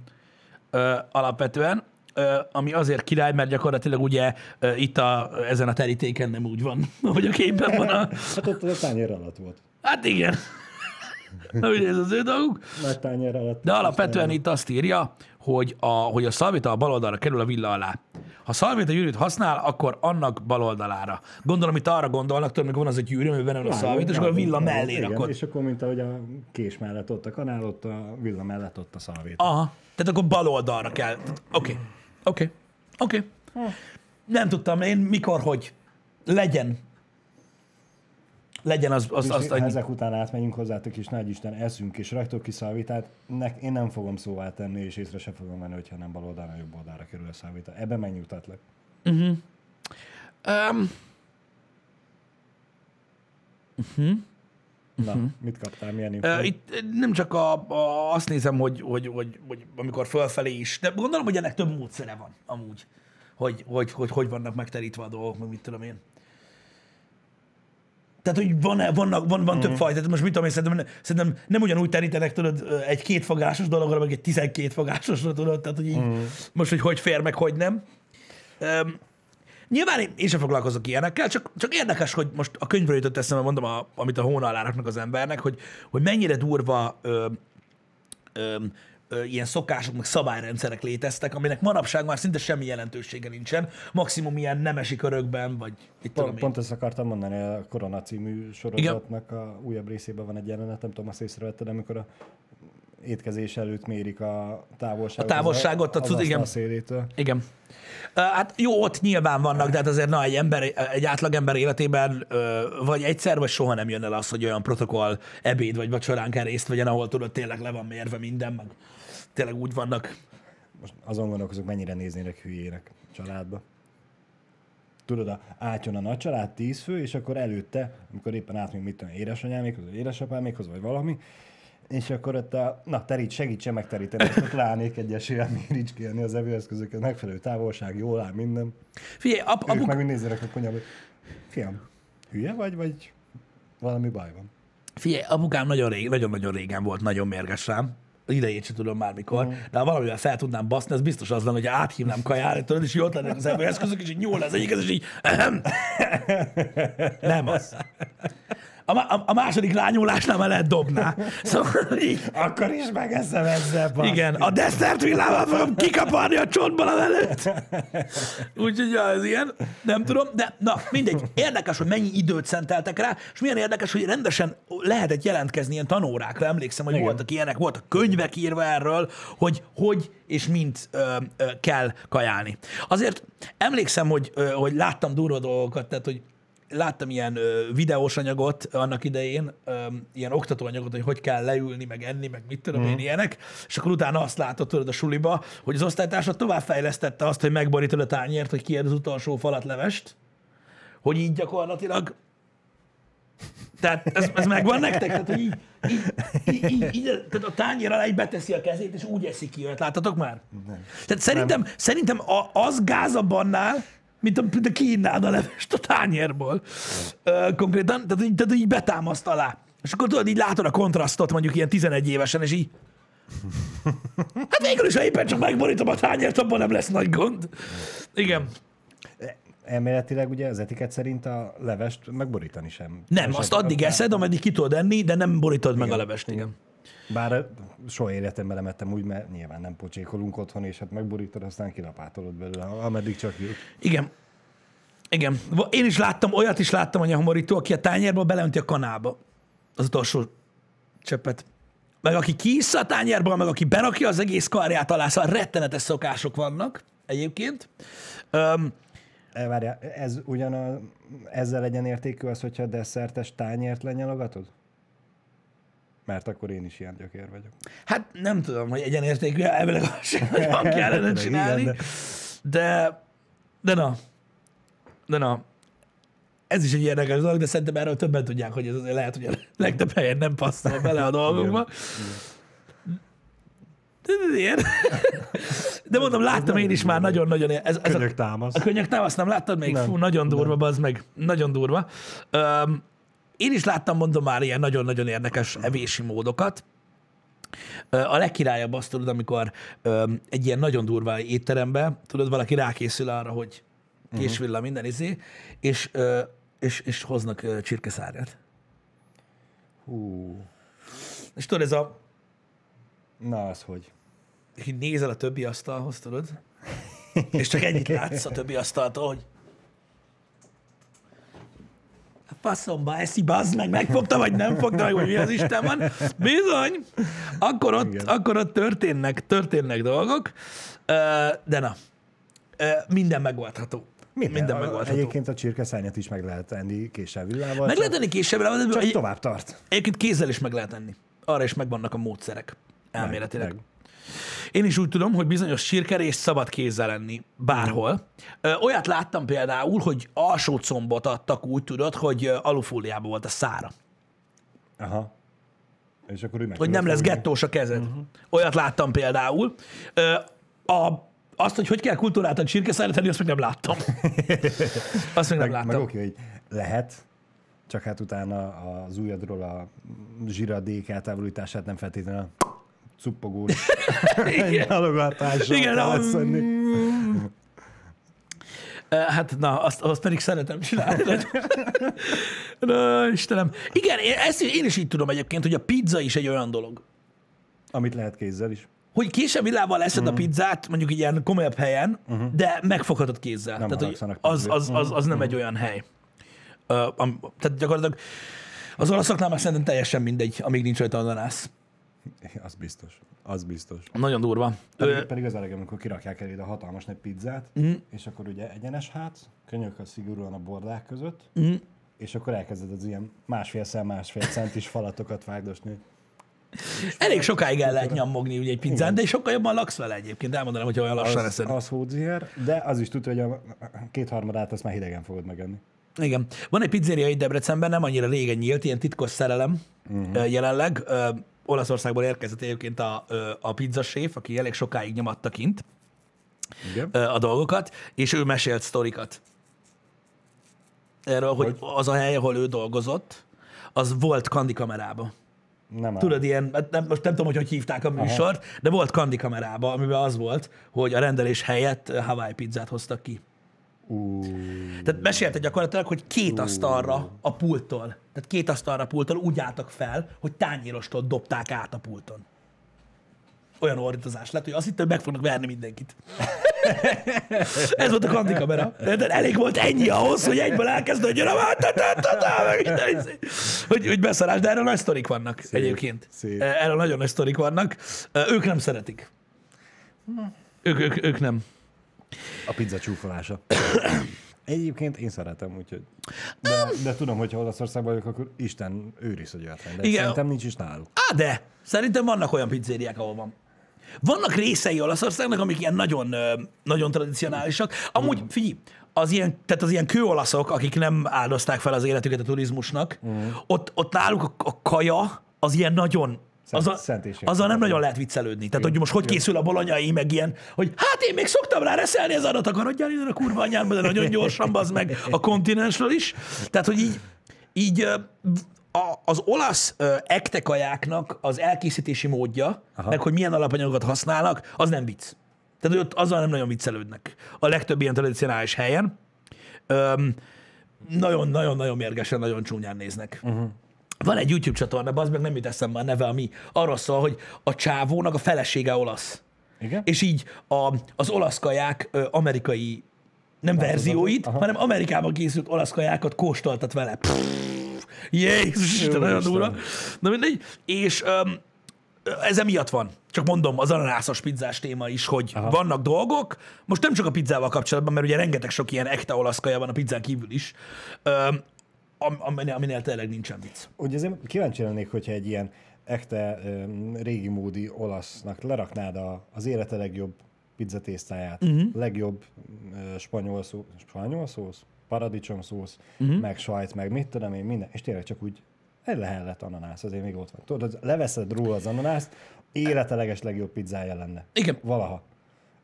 Ö, alapvetően, ö, ami azért király, mert gyakorlatilag ugye ö, itt a, ezen a terítéken nem úgy van, <laughs> ahogy a képen van. A... Hát ott a tányér alatt volt. Hát igen. <laughs> Na, ugye ez az ő dolguk. Nagy tányér alatt. De alapvetően itt azt írja, hogy a, hogy a szalvéta a bal oldalra kerül a villa alá. Ha szalvéta gyűrűt használ, akkor annak bal oldalára. Gondolom, itt arra gondolnak, amikor van az egy gyűrű, amiben van a szalvéta, és akkor a villa mellé igen, rakod. És akkor, mint ahogy a kés mellett ott a kanál, ott a villa mellett ott a szalvéta. Aha, tehát akkor bal oldalra kell. Oké, oké, oké. Nem tudtam én mikor, hogy legyen. Legyen az, az, az annyi. ezek után átmegyünk hozzátok, és nagy Isten eszünk, és raktok ki szalvitát, nek, én nem fogom szóvá tenni, és észre se fogom venni, hogyha nem bal oldalra, jobb oldalra kerül a szalvita. Ebben megnyugtatlak. Um, Na, mit kaptál, milyen info? Uh, itt nem csak a, a, azt nézem, hogy, hogy, hogy, hogy amikor fölfelé is, de gondolom, hogy ennek több módszere van amúgy, hogy hogy, hogy, hogy vannak megterítve a dolgok, meg mit tudom én. Tehát, hogy van, vannak, van, van mm. több fajta. Tehát most mit tudom én, szerintem, szerintem nem ugyanúgy terítenek, tudod, egy kétfogásos dologra, meg egy tizenkét fogásosra, tudod, tehát, hogy így, mm. most, hogy hogy fér, meg hogy nem. Um, Nyilván én, én sem foglalkozok ilyenekkel, csak, csak érdekes, hogy most a könyvről jutott eszembe, mondom, a, amit a hóna alá raknak az embernek, hogy, hogy mennyire durva ö, ö, ö, ilyen szokások, meg szabályrendszerek léteztek, aminek manapság már szinte semmi jelentősége nincsen, maximum ilyen nemesi körökben, vagy itt Pont, pont ezt akartam mondani, a Korona című sorozatnak a újabb részében van egy jelenet, nem tudom, azt észrevetted, amikor a étkezés előtt mérik a távolságot. A távolságot, az, a az igen. asztal szélétől. Igen. Hát jó, ott nyilván vannak, de hát azért na, egy, ember, egy átlagember életében vagy egyszer, vagy soha nem jön el az, hogy olyan protokoll ebéd vagy vacsorán kell részt vegyen, ahol tudod, tényleg le van mérve minden, meg tényleg úgy vannak. Most azon gondolkozok, mennyire néznének hülyének családba. Tudod, a, átjön a nagy család, tíz fő, és akkor előtte, amikor éppen átmegyünk, mit tudom, édesanyámékhoz, vagy édesapámékhoz, vagy valami, és akkor ott a, na terít, segítsen megteríteni, és ott ránék egy eséllyel méricskélni az evőeszközöket, megfelelő távolság, jól áll minden. Figyelj, ap, apuk, meg nézzenek a konyhába, fiam, hülye vagy, vagy valami baj van. figyelj, apukám nagyon rég, nagyon-nagyon régen volt nagyon mérges rám. Idejét sem tudom már mikor, de ha valamivel fel tudnám baszni, az biztos az lenne, hogy áthívnám kajára, tudod, és ott lennek az evőeszközök, és így nyúl az egyik, és így ehem. <laughs> Nem az. A, a, második rányúlásnál már lehet dobná. Szóval így, Akkor is megeszem ezzel, basz. igen, a desszert villával fogom kikaparni a csontból a előtt. Úgyhogy ja, ez ilyen, nem tudom, de na, mindegy. Érdekes, hogy mennyi időt szenteltek rá, és milyen érdekes, hogy rendesen lehetett jelentkezni ilyen tanórákra. Emlékszem, hogy Igen. voltak ilyenek, voltak könyvek írva erről, hogy hogy és mint ö, ö, kell kajálni. Azért emlékszem, hogy, ö, hogy láttam durva dolgokat, tehát, hogy láttam ilyen ö, videós anyagot annak idején, ö, ilyen oktatóanyagot, hogy hogy kell leülni, meg enni, meg mit tudom én ilyenek, és akkor utána azt látod tudod a suliba, hogy az osztálytársad továbbfejlesztette azt, hogy megborítod a tányért, hogy kiad az utolsó falat levest, hogy így gyakorlatilag tehát ez, ez megvan nektek? Tehát, hogy így, így, így, így, így, tehát a tányér alá így beteszi a kezét, és úgy eszik ki őt. Láttatok már? Nem. Tehát szerintem, szerintem a, az gázabb annál, mint a, mint a kiinnád a levest a tányérból. Ö, konkrétan, tehát, így- tehát így betámaszt alá. És akkor tudod, így látod a kontrasztot mondjuk ilyen 11 évesen, és így Hát végül is, ha éppen csak megborítom a tányért, abban nem lesz nagy gond. Igen. Elméletileg ugye az etiket szerint a levest megborítani sem. Nem, azt addig eszed, ameddig ki tudod enni, de nem borítod meg a levest, igen. Bár soha életemben nem ettem úgy, mert nyilván nem pocsékolunk otthon, és hát megborítod, aztán kilapátolod belőle, ameddig csak jut. Igen. Igen. Én is láttam, olyat is láttam, hogy a homorító, aki a tányérból beleönti a kanába az utolsó cseppet. Meg aki kiissza a tányérból, meg aki berakja az egész karját alá, szóval rettenetes szokások vannak egyébként. E, Várjál, ez ugyan a, ezzel legyen értékű az, hogyha desszertes tányért lenyalogatod? Mert akkor én is ilyen gyökér vagyok. hát nem tudom, hogy egyenértékű, elvileg sem nagyon <laughs> kellene Igen, csinálni. de- De, de na, de na, ez is egy érdekes dolog, de szerintem erről többen tudják, hogy ez azért lehet, hogy a legtöbb helyen nem passzol <laughs> bele a dolgokba. De, de, mondom, láttam én is már nagyon-nagyon, ez, ez a, Könyök támasz. a könnyek támaszt nem láttad még? Nem. Fú, nagyon durva, bazd meg. Nagyon durva. Um, én is láttam, mondom már, ilyen nagyon-nagyon érdekes evési módokat. A legkirályabb azt tudod, amikor egy ilyen nagyon durva étterembe, tudod, valaki rákészül arra, hogy késvilla minden izé, és, és, és hoznak csirkeszárját. Hú, És tudod, ez a, na az hogy. így nézel a többi asztalhoz, tudod, és csak ennyit látsz a többi asztaltól, hogy faszomba eszi, bazd meg, megfogta, vagy nem fogta meg, vagy mi az Isten van. Bizony, akkor ott, Igen. akkor ott történnek, történnek dolgok, de na, minden megoldható. Minden, minden megoldható. Egyébként a csirkeszárnyat is meg lehet enni késsel villával. Meg lehet enni de csak egy, tovább tart. egyébként kézzel is meg lehet enni. Arra is megvannak a módszerek. Elméletileg. Meg, meg. Én is úgy tudom, hogy bizonyos sírkerés szabad kézzel enni bárhol. Ö, Olyat láttam például, hogy alsó combot adtak úgy, tudod, hogy alufóliában volt a szára. Aha. És akkor ő meg Hogy nem lesz gettós a kezed. Olyat láttam például. Ö, A, azt, hogy hogy kell kultúráltan csirkeszállítani, azt még nem láttam. <laughs> Azt még nem Meg, meg láttam. oké, hogy lehet, csak hát utána az ujjadról a zsiradék eltávolítását nem feltétlenül cuppogós <laughs> Igen. halogatással Igen, a- leszedni. Ö, Hát na, azt, azt pedig szeretem csinálni. <laughs> na, Istenem. Igen, én, ezt én is így tudom egyébként, hogy a pizza is egy olyan dolog, Amit lehet kézzel is. hogy késebb villával leszed Mhm. a pizzát, mondjuk ilyen komolyabb helyen, de megfoghatod kézzel. Nem tehát, hogy az, az, az, az nem egy olyan hely. Ö, am, tehát gyakorlatilag az olaszoknál már szerintem teljesen mindegy, amíg nincs rajta ananász. <laughs> Az biztos. Az biztos. Nagyon durva. Pedig, Ö, pedig az legjobb, amikor kirakják eléd a hatalmas nagy pizzát, mm. és akkor ugye egyenes hát, könyök a szigorúan a bordák között, mm. és akkor elkezded az ilyen másfél szem, másfél centis falatokat vágdosni. <laughs> elég sokáig el lehet nyomogni ugye egy pizzán, de sokkal jobban laksz vele egyébként. Elmondanám, hogy olyan lassan Az, eszed. az hódziher, de az is tudja, hogy a kétharmadát azt már hidegen fogod megenni. Igen. Van egy pizzeria itt Debrecenben, nem annyira régen nyílt, ilyen titkos szerelem uh-huh. jelenleg. Olaszországból érkezett egyébként a, a pizzaséf, aki elég sokáig nyomatta kint Igen? a dolgokat, és ő mesélt sztorikat. Erről, hogy, Hogy? az a hely, ahol ő dolgozott, az volt kandikamerában. Nem. Tudod, ilyen, hát nem, most nem tudom, hogy hogy hívták a műsort, de volt kandikamerában, amiben az volt, hogy a rendelés helyett Hawaii pizzát hoztak ki. Tehát mesélte gyakorlatilag, hogy két asztalra a pulttól, tehát két asztalra a pulttól úgy álltak fel, hogy tányérostól dobták át a pulton. Olyan ordítozás lett, hogy azt hittem, hogy meg fognak verni mindenkit. <laughs> Ez volt a kandikamera. De elég volt ennyi ahhoz, hogy egyből elkezdődjön a izé. hogy, hogy beszarás, de erről nagy sztorik vannak szép, egyébként. szép. Erről nagyon nagy sztorik vannak. Ők nem szeretik. Ők, ők, ők nem. A pizza csúfolása. Egyébként én szeretem, úgyhogy... De, de tudom, hogy ha Olaszországban vagyok, akkor Isten őriz, hogy olyat De Igen. Szerintem nincs is náluk. Á, de szerintem vannak olyan pizzériák, ahol van. Vannak részei Olaszországnak, amik ilyen nagyon, nagyon tradicionálisak. Amúgy, figyelj, az ilyen, tehát az ilyen kőolaszok, akik nem áldozták fel az életüket a turizmusnak, ott, ott náluk a, a kaja az ilyen nagyon, Szent- az a, szent és azzal nem nagyon lehet viccelődni. Tehát, hogy most hogy készül a bolonyai, meg ilyen, hogy hát én még szoktam rá reszelni az adat, akarodjál innen a kurva anyádba, de nagyon gyorsan, az meg a kontinensről is. Tehát, hogy így, így a, az olasz ö, ekte kajáknak az elkészítési módja, Aha. meg hogy milyen alapanyagokat használnak, az nem vicc. Tehát, hogy ott azzal nem nagyon viccelődnek. A legtöbb ilyen tradicionális helyen. Nagyon-nagyon-nagyon mérgesen, nagyon csúnyán néznek. Uh-huh. Van egy YouTube csatorna, az meg nem jut eszembe a neve, ami arról szól, hogy a csávónak a felesége olasz. Igen? És így a, az olasz kaják ö, amerikai, nem verzióit, Aha. hanem Amerikában készült olasz kajákat kóstoltat vele. Pff, Jézus, Isten, nagyon durva. Na mindegy. És öm, ez emiatt van. Csak mondom, az ananászos pizzás téma is, hogy Aha. vannak dolgok, most nem csak a pizzával kapcsolatban, mert ugye rengeteg sok ilyen ekta olasz kaja van a pizzán kívül is, öm, aminél, aminél tényleg nincsen vicc. Ugye azért kíváncsi lennék, hogyha egy ilyen ekte régi módi olasznak leraknád a, az élete legjobb pizzatésztáját, uh-huh. legjobb ö, spanyol, szó, spanyol szósz, paradicsom szósz, uh-huh. meg sajt, meg mit tudom én, minden, és tényleg csak úgy egy lehellet ananász, azért még ott van. Tudod, leveszed róla az ananászt, élete leges legjobb pizzája lenne. Igen. Valaha.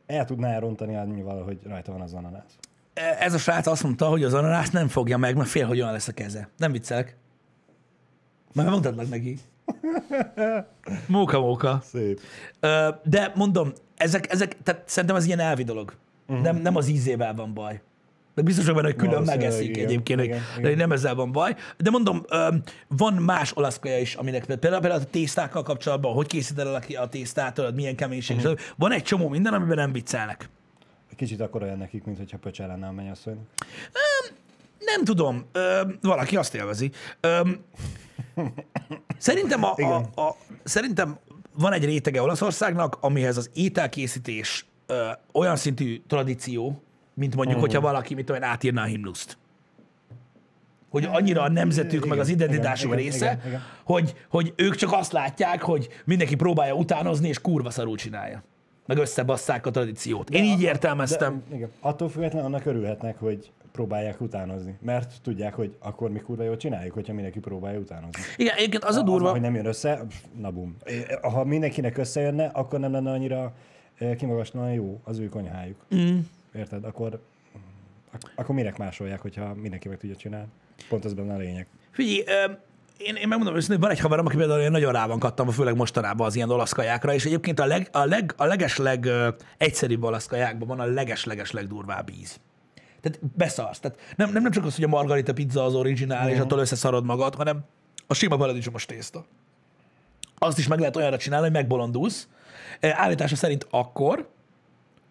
El tudná elrontani annyival, hogy rajta van az ananász. Ez a srác azt mondta, hogy az ananász nem fogja meg, mert fél, hogy olyan lesz a keze. Nem viccelek. Már mondtad meg neki. <laughs> Móka, móka. Szép. De mondom, ezek, ezek tehát szerintem ez ilyen elvi dolog. Uh-huh. Nem, nem az ízével van baj. De biztos vagyok benne, hogy külön megeszik igen, egyébként, igen, hogy igen. nem ezzel van baj. De mondom, van más olasz kaja is, aminek például, például a tésztákkal kapcsolatban, hogy készíted el a- tésztát, milyen keménység. Uh-huh. Van egy csomó minden, amiben nem viccelnek. Kicsit akkor olyan nekik, mint hogyha pöcse lenne a mennyasszonynak. Nem tudom, ö, valaki azt élvezi. Ö, szerintem, a, a, a, szerintem van egy rétege Olaszországnak, amihez az ételkészítés ö, olyan szintű tradíció, mint mondjuk, hogyha valaki, mit tudom én, átírná a himnuszt. Hogy annyira a nemzetük, meg az identitásuk igen, része, igen, igen. Hogy, hogy ők csak azt látják, hogy mindenki próbálja utánozni, és kurva szarul csinálja. Meg összebasszák a tradíciót. Én így értelmeztem. De, igen. Attól függetlenül annak örülhetnek, hogy próbálják utánozni. Mert tudják, hogy akkor mi kurva jól csináljuk, hogyha mindenki próbálja utánozni. Igen, egyébként az a Az, durva, hogy nem jön össze, na bum. Ha mindenkinek összejönne, akkor nem lenne annyira kimagaslóan jó az ő konyhájuk. Mm. Érted? Akkor, ak- akkor minek másolják, hogyha mindenki meg tudja csinálni? Pont ez benne a lényeg. Figyelj, én, én megmondom őszintén, van egy haverom, aki például én nagyon rá van kattam, főleg mostanában az ilyen olasz kajákra, és egyébként a, leg, a, leg, a legesleg ö, egyszerűbb olasz kajákban van a legesleges legdurvább íz. Tehát beszarsz. Tehát nem, nem, nem csak az, hogy a margarita pizza az originál, uh-huh. és attól összeszarod magad, hanem a sima paradicsomos tészta. Azt is meg lehet olyanra csinálni, hogy megbolondulsz. Ö, Állítása szerint akkor,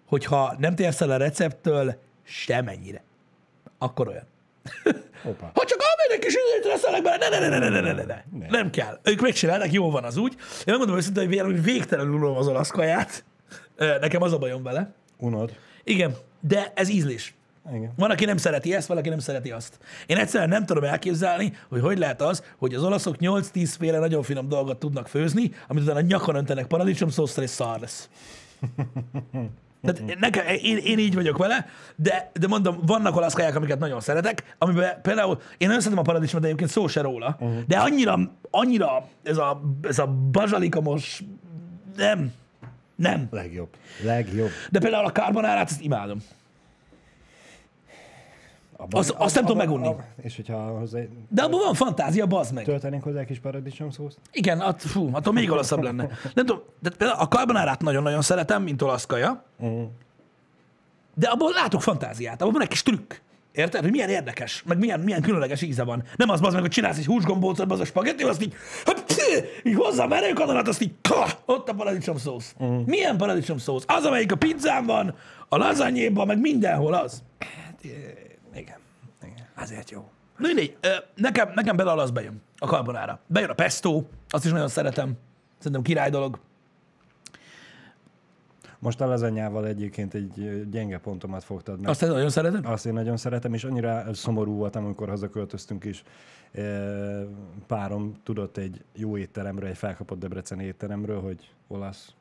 hogyha nem térsz el a recepttől semennyire. Akkor olyan. Opa. Ha csak amelynek kis időt leszelek bele, ne, ne, ne, ne, ne, ne, ne, ne, ne. Nem kell. Ők megcsinálnak, jó van az úgy. Én megmondom őszintén, hogy véleményem végtelenül unom az olasz kaját. Nekem az a bajom vele. Unod? Igen, de ez ízlés. Igen. Van, aki nem szereti ezt, valaki nem szereti azt. Én egyszerűen nem tudom elképzelni, hogy hogy lehet az, hogy az olaszok 8-10 féle nagyon finom dolgot tudnak főzni, amit utána nyakon öntenek paradicsomszósztal és szar lesz. <laughs> Tehát nekem, én, én, így vagyok vele, de, de mondom, vannak olasz kaják, amiket nagyon szeretek, amiben például én nagyon szeretem a paradicsomot, de egyébként szó se róla, uh-huh. de annyira, annyira ez a, ez a bazsalikomos, nem, nem. Legjobb. Legjobb. De például a carbonárát, ezt imádom. Abba, Az- azt nem tudom megunni. És hogyha hozzá De abban van fantázia, bazd meg. töltenénk hozzá egy kis paradicsom szószt? Igen, att, fú, attól még olaszabb lenne. Nem tudom, de például a carbonárát nagyon-nagyon szeretem, mint olasz kaja, Uh-huh. de abból látok fantáziát, abban van egy kis trükk. Érted? Hogy milyen érdekes, meg milyen, milyen különleges íze van. Nem az, bazd meg, hogy csinálsz egy húsgombócot, az a spagetti, azt így, hát, így hozzá merőkadonat, azt így, ka, ott a paradicsom szósz. Uh-huh. Milyen paradicsom szósz? Az, amelyik a pizzán van, a lazanyéban, meg mindenhol az. Igen. Azért jó. Mindegy, nekem, nekem bele az bejön a karbonára. Bejön a pesto, azt is nagyon szeretem. Szerintem király dolog. Most a lazanyával egyébként egy gyenge pontomat fogtad meg. Azt én nagyon szeretem. Azt én nagyon szeretem, és annyira szomorú voltam, amikor hazaköltöztünk is. Párom tudott egy jó étteremről, egy felkapott Debrecen étteremről, hogy olasz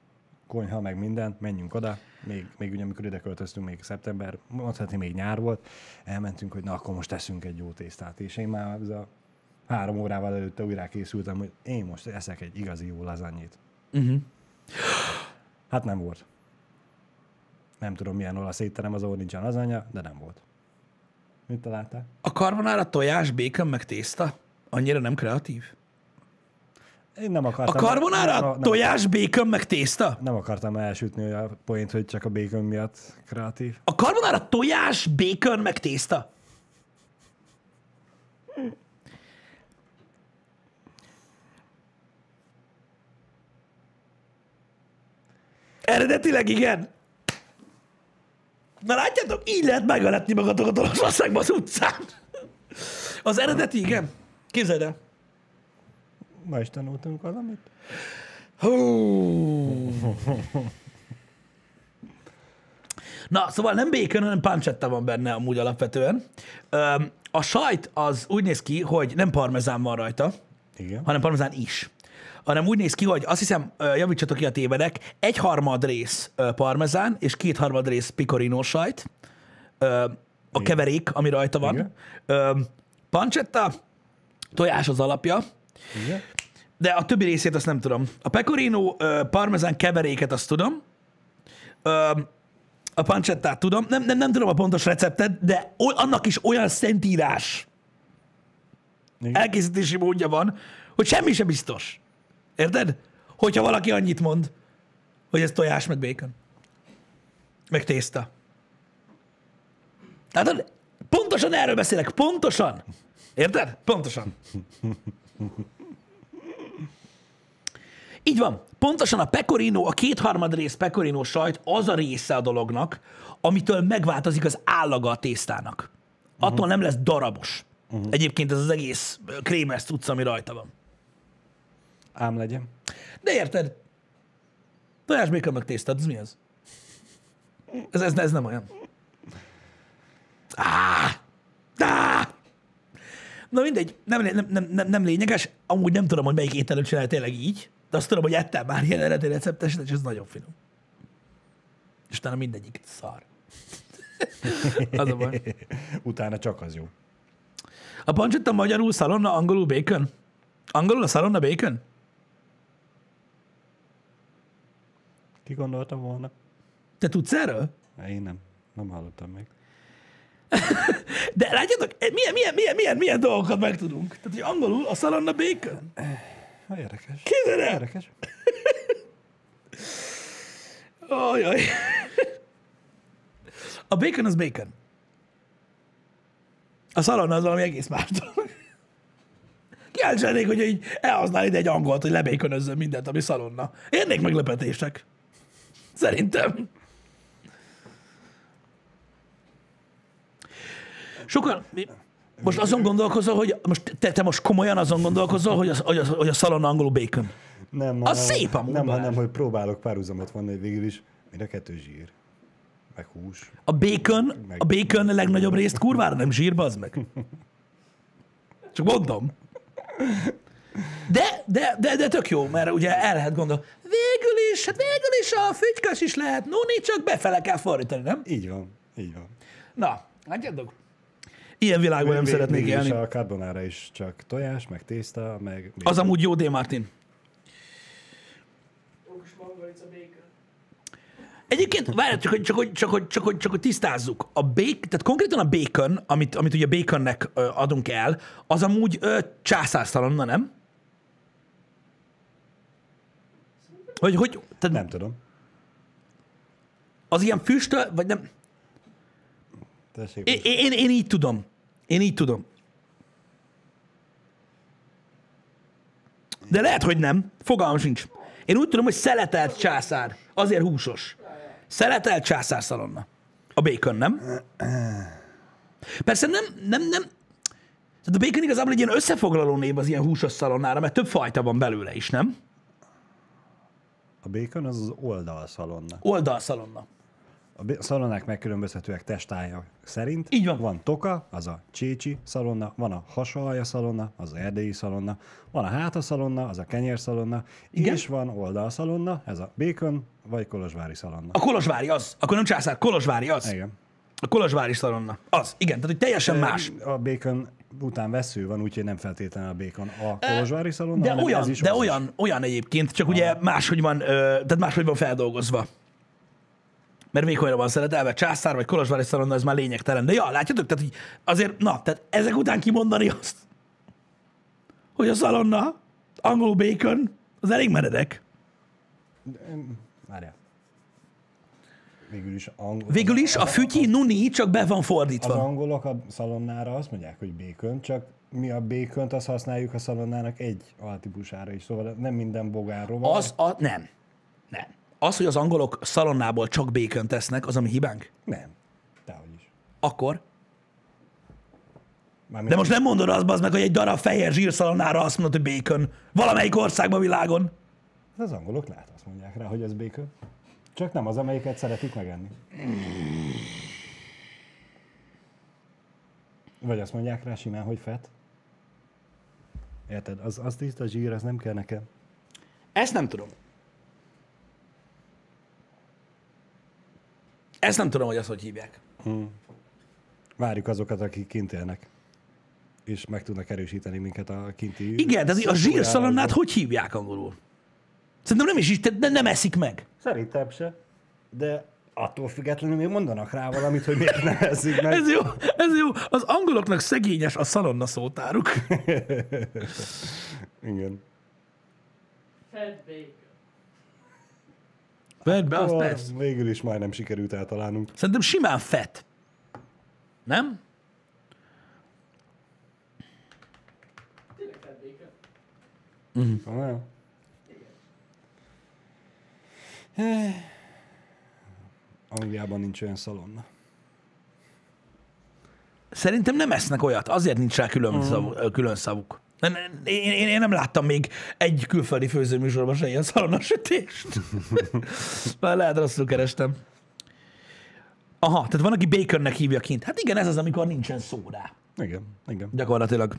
konyha, meg minden, menjünk oda. Még, még ugye, amikor ide költöztünk, még szeptember, mondhatni még nyár volt, elmentünk, hogy na, akkor most teszünk egy jó tésztát. És én már ez a három órával előtte újra készültem, hogy én most eszek egy igazi jó lazanyét. Uh-huh. Hát nem volt. Nem tudom, milyen olasz étterem az, ahol nincsen lazanya, de nem volt. Mit találtál? A karbonára tojás, békön, meg tészta annyira nem kreatív? Én nem A akartam... karbonára nem, nem, tojás, békön, meg tészta? nem akartam elsütni a point, hogy csak a bacon miatt kreatív. A karbonára tojás, békön, meg tészta? Eredetileg igen. Na látjátok, így lehet megveletni magatokat Olaszországban az utcán. Az eredeti, igen. Képzeld el. Ma is tanultunk valamit. Hú. Na, szóval nem bacon, hanem pancetta van benne amúgy alapvetően. A sajt az úgy néz ki, hogy nem parmezán van rajta, Igen. hanem parmezán is. Hanem úgy néz ki, hogy azt hiszem, javítsatok ki a tévedek, egy harmad rész parmezán, és két harmad rész picorino sajt, a keverék, ami rajta van. Igen. Ö, Pancetta, tojás az alapja, Igen. De a többi részét azt nem tudom. A pecorino ö, parmezán keveréket azt tudom. Ö, a pancettát tudom. Nem, nem, nem tudom a pontos receptet, de o- annak is olyan szentírás Igen. elkészítési módja van, hogy semmi sem biztos. Érted? Hogyha valaki annyit mond, hogy ez tojás, meg bacon. Meg tészta. Tehát pontosan erről beszélek. Pontosan. Érted? Pontosan. <laughs> Így van. Pontosan a pecorino, a kétharmad rész pecorino sajt az a része a dolognak, amitől megváltozik az állaga a tésztának. Attól nem lesz darabos. Uh-huh. Egyébként ez az egész krémes cucc, ami rajta van. Ám legyen. De érted? Tojás bacon meg tészta, ez mi az? Ez, ez, ez nem olyan. Á! Na mindegy, nem, nem, nem, nem, nem lényeges. Amúgy nem tudom, hogy melyik ételőt csinálja tényleg így, de azt tudom, hogy ettem már ilyen eredeti recepteset, és ez nagyon finom. És utána mindegyik szar. <laughs> az a baj. Utána csak az jó. A pancsetta magyarul szalonna, angolul bacon? Angolul a szalonna bacon? Ki gondolta volna? Te tudsz erről? Én nem. Nem hallottam még. <laughs> De látjátok, eh, milyen, milyen, milyen, milyen, milyen dolgokat megtudunk. Tehát, hogy angolul a szalonna bacon? Ha, érdekes. Képzeld el! Érdekes. <laughs> Ajaj. <laughs> A bacon az bacon. A szalonna az valami egész más dolog. Kíváncsi hogy így elhasznál ide egy angolt, hogy lebékönözzön mindent, ami szalonna. Érnék meglepetések. Szerintem. Sokan, most azon gondolkozol, hogy most te, te most komolyan azon gondolkozol, hogy, az, hogy, az, hogy a szalonna angolul bacon. Nem, Az hanem- szép amúgy, Nem, hanem, hogy próbálok párhuzamot vonni, hogy végül is a kettő zsír. Meg hús. A bacon, a bacon legnagyobb részt kurvára nem zsír, bazd meg. Csak mondom. De, de, de, de tök jó, mert ugye el lehet gondolni. Végül is, hát végül is a fügykös is lehet nuni, csak befele kell fordítani, nem? Így van. Így van. Na, látjátok? Ilyen világban nem Vég- szeretnék élni. A carbonara is csak tojás, meg tészta, meg... Az amúgy jó, D. Martin. Egyébként, várj, csak hogy, csak, hogy, csak, hogy, csak, hogy, csak hogy tisztázzuk. A bacon, tehát konkrétan a bacon, amit, amit ugye baconnek adunk el, az amúgy ö, császárszalonna, nem? Hogy, hogy, tehát Nem tudom. az ilyen füstöl, vagy nem? Tessék, Én, én, én így tudom. Én így tudom. De lehet, hogy nem. Fogalmam sincs. Én úgy tudom, hogy szeletelt császár. Azért húsos. Szeletelt császár szalonna. A bacon, nem? Persze nem, nem, nem. Tehát a bacon igazából egy ilyen összefoglaló név az ilyen húsos szalonnára, mert több fajta van belőle is, nem? A bacon az az oldalszalonna. Oldalszalonna. A szalonnák megkülönbözhetőek testája szerint. Így van. Van toka, az a csécsi szalonna, van a hasalja szalonna, az erdélyi szalonna, van a háta szalonna, az a kenyér szalonna, Igen. és van oldalszalonna, ez a bacon vagy kolozsvári szalonna. A kolozsvári az. Akkor nem császár, kolozsvári az. Igen. A kolozsvári szalonna. Az. Igen, tehát hogy teljesen más. A bacon után vesző van, úgyhogy nem feltétlenül a bacon a kolozsvári szalonna, De olyan, ez is de olyan, olyan egyébként, csak ugye máshogy van, tehát máshogy van feldolgozva. Mert vékonyra van szeretelve, császár vagy kolozsvári szalonna, ez már lényegtelen. De ja, látjátok, tehát hogy azért, na, tehát ezek után kimondani azt, hogy a szalonna, angolul bacon, az elég meredek. Várjál. Végül is angol... Végül is a fütyi nuni csak be van Az fordítva. angolok a szalonnára azt mondják, hogy bacon, csak mi a bacont azt használjuk a szalonnának egy altípusára is, szóval nem minden bogárról. Az a, nem, nem. Az, hogy az angolok szalonnából csak bacon tesznek, az a mi hibánk. Nem. Dehogy is. Akkor Mármint De most nem mondod azt, bazd meg, hogy egy darab fehér zsírszalonára azt mondod, hogy bacon. Valamelyik országban világon. Az angolok lehet azt mondják rá, hogy ez bacon. Csak nem az, amelyiket szeretik megenni. Vagy azt mondják rá simán, hogy fett. Érted? Az, az tiszta zsír, az nem kell nekem. Ezt nem tudom. Ezt nem tudom, hogy azt hogy hívják. Várjuk azokat, akik kint élnek. És meg tudnak erősíteni minket a kinti... Igen, de a zsírszalonnát hogy hívják angolul? Szerintem nem is is, tehát nem eszik meg. Szerintem se. De attól függetlenül még mondanak rá valamit, hogy miért ne <laughs> eszik meg. Ez jó, ez jó. Az angoloknak szegényes a szalonna szótáruk. <laughs> Igen. Fed bacon. Vedd be, azt persze. végül is majdnem sikerült eltalálnunk. Szerintem simán fett. Nem? Komolyan? Angliában nincs olyan szalonna. Szerintem nem esznek olyat, azért nincs rá külön, szav, külön szavuk. Én, én, én nem láttam még egy külföldi főzőműsorban se ilyen szalonnasütést. <laughs> Már lehet rosszul kerestem. Aha, tehát van, aki baconnek hívja kint. Hát igen, ez az, amikor nincsen szó rá. Igen, igen. Gyakorlatilag.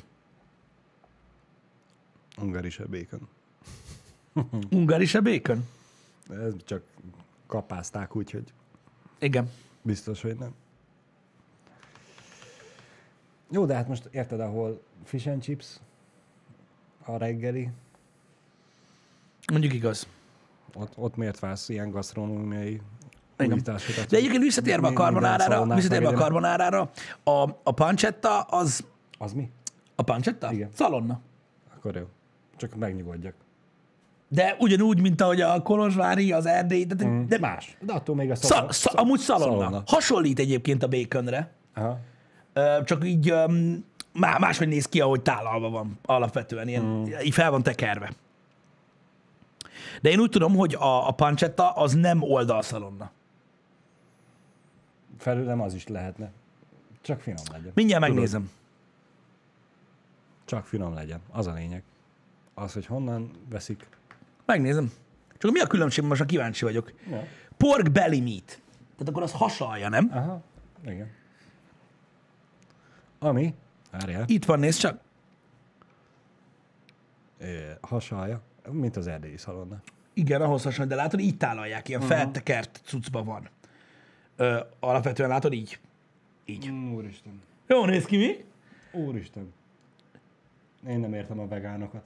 Ungarise bacon. <laughs> Ungari se bacon? Ez csak kapázták úgy, hogy Igen. biztos, hogy nem. Jó, de hát most érted, ahol fish and chips, a reggeli, Mondjuk igaz. ott, ott miért vársz ilyen gasztronómiai Igen. De egyébként visszatérve a karbonárára, visszatérve a karbonárára, a, a pancetta az... Az mi? A pancetta? Igen. Szalonna. Akkor jó. Csak megnyugodjak. De ugyanúgy, mint ahogy a Kolozsvári, az Erdély, de, de, De más. De attól még a szal, szalonna. szal, amúgy szalonna. szalonna. Hasonlít egyébként a baconre, Aha. Csak így öm, má- máshogy néz ki, ahogy tálalva van alapvetően, ilyen, mm. így fel van tekerve. De én úgy tudom, hogy a, a pancetta az nem oldalszalonna. Felőlem az is lehetne. Csak finom legyen. Mindjárt Tudod, megnézem. Csak finom legyen. Az a lényeg. Az, hogy honnan veszik. Megnézem. Csak mi a különbség, most már kíváncsi vagyok. Ja. Pork belly meat. Tehát akkor az hasalja, nem? Aha. Igen. Ami, várjál, Itt van, nézd csak. ö, hasalja, mint az erdélyi szalonna. Igen, ahhoz hasonlít, de látod, így tálalják, ilyen uh-huh. feltekert cuccba van. Ö, alapvetően látod így. Így. Úristen. Jó néz ki, mi? Úristen. Én nem értem a vegánokat.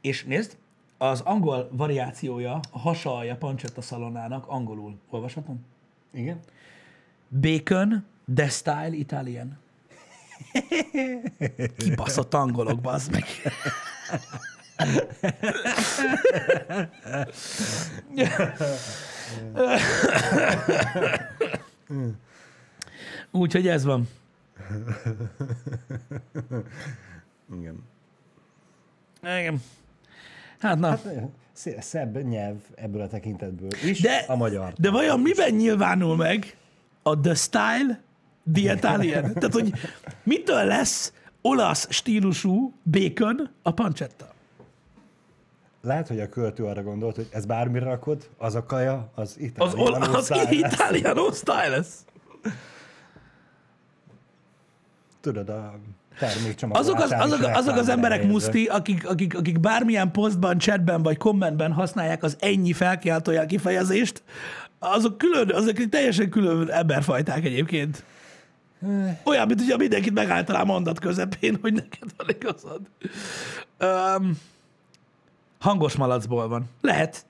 És nézd, az angol variációja, a hasalja pancetta szalonának angolul. Olvashatom? Igen? Bacon, the style Italian. Kibaszott angolok, bazd meg. Úgyhogy ez van. Igen. Igen. Hát na. Szé- Szebb nyelv ebből a tekintetből is, De, a magyar. de vajon miben nyilvánul meg a the style, the Italian? Tehát, hogy mitől lesz olasz stílusú bacon a pancetta? Lehet, hogy a költő arra gondolt, hogy ez bármire rakod, az a kaja, az Az, italiano ol- az style. Italiano style lesz. Tudod, a. Azok az, azok, azok az emberek muszti, akik, akik, akik bármilyen posztban, chatben vagy kommentben használják az ennyi felkiáltójel kifejezést, azok külön, azok teljesen külön emberfajták egyébként. Olyan, mint hogyha mindenkit megálltalál mondat közepén, hogy neked van igazad. Um, hangos malacból van. Lehet.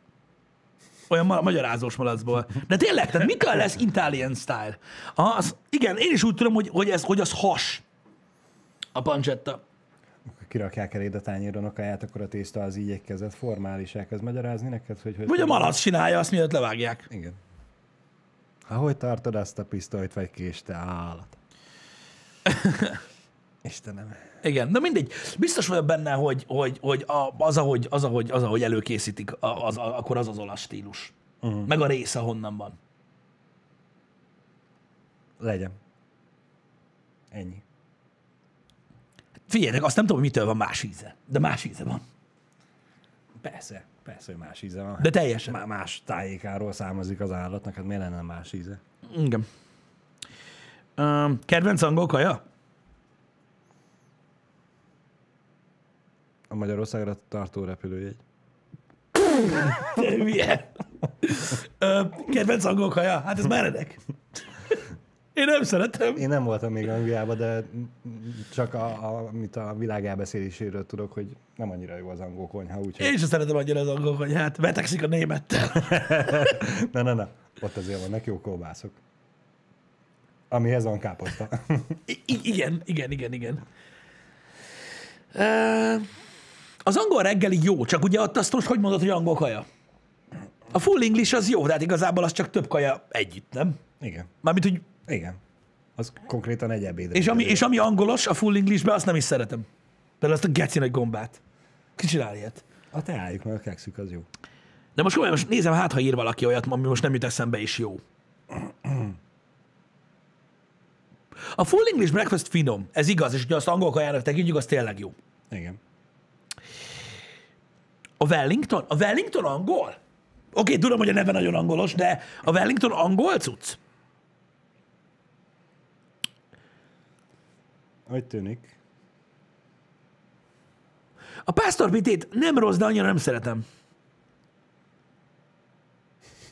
Olyan ma- magyarázós malacból. De tényleg, tehát mitől lesz Italian style? Az, igen, én is úgy tudom, hogy, hogy, ez, hogy az has. A pancetta. Kirakják eléd a tányéron a kaját, akkor a tészta az így kezet formális. Elkezd magyarázni neked, hogy... hogy Vagy a malac csinálja azt, mielőtt levágják. Igen. Ha hogy tartod azt a pisztolyt, vagy kést, te állat? <laughs> Istenem. Igen, de mindegy. Biztos vagyok benne, hogy, hogy, hogy az, ahogy, az, ahogy, az, ahogy előkészítik, az, a, akkor az az olasz stílus. Uh-huh. Meg a része honnan van. Legyen. Ennyi. Figyeljetek, azt nem tudom, hogy mitől van más íze. De más íze van. Persze, persze, hogy más íze van. De teljesen. Má- más tájékáról származik az állatnak, hát miért lenne más íze? Igen. Um, kedvenc angol kaja? A Magyarországra tartó repülőjegy. Te hülye. Kedvenc angol kaja? Hát ez meredek. Én nem szeretem. Én nem voltam még Angliában, de csak a, a, amit a világ elbeszéléséről tudok, hogy nem annyira jó az angol konyha, úgyhogy... Én sem szeretem annyira az angol konyhát. Vetekszik a némettel. <laughs> Na, na, na. Ott azért vannak jó kolbászok. Amihez van káposzta. <laughs> I- igen, igen, igen, igen. Az angol reggeli jó, csak ugye ott azt most hogy mondod, hogy angol kaja? A full English az jó, de hát igazából az csak több kaja együtt, nem? Igen. Mármint, hogy Igen. Az konkrétan egy ebédre. és ami, és ami angolos a full Englishbe, azt nem is szeretem. Például azt a geci nagy gombát. Ki csinál ilyet? A teájuk, mert a kekszük az jó. De most komolyan, most nézem, hát ha ír valaki olyat, ami most nem jut eszembe, és jó. A full English breakfast finom, ez igaz, és hogyha azt angol kajának tekintjük, az tényleg jó. Igen. A Wellington? A Wellington angol? Oké, okay, tudom, hogy a neve nagyon angolos, de a Wellington angol cucc? Hogy tűnik. A pásztorpitét nem rossz, de annyira nem szeretem.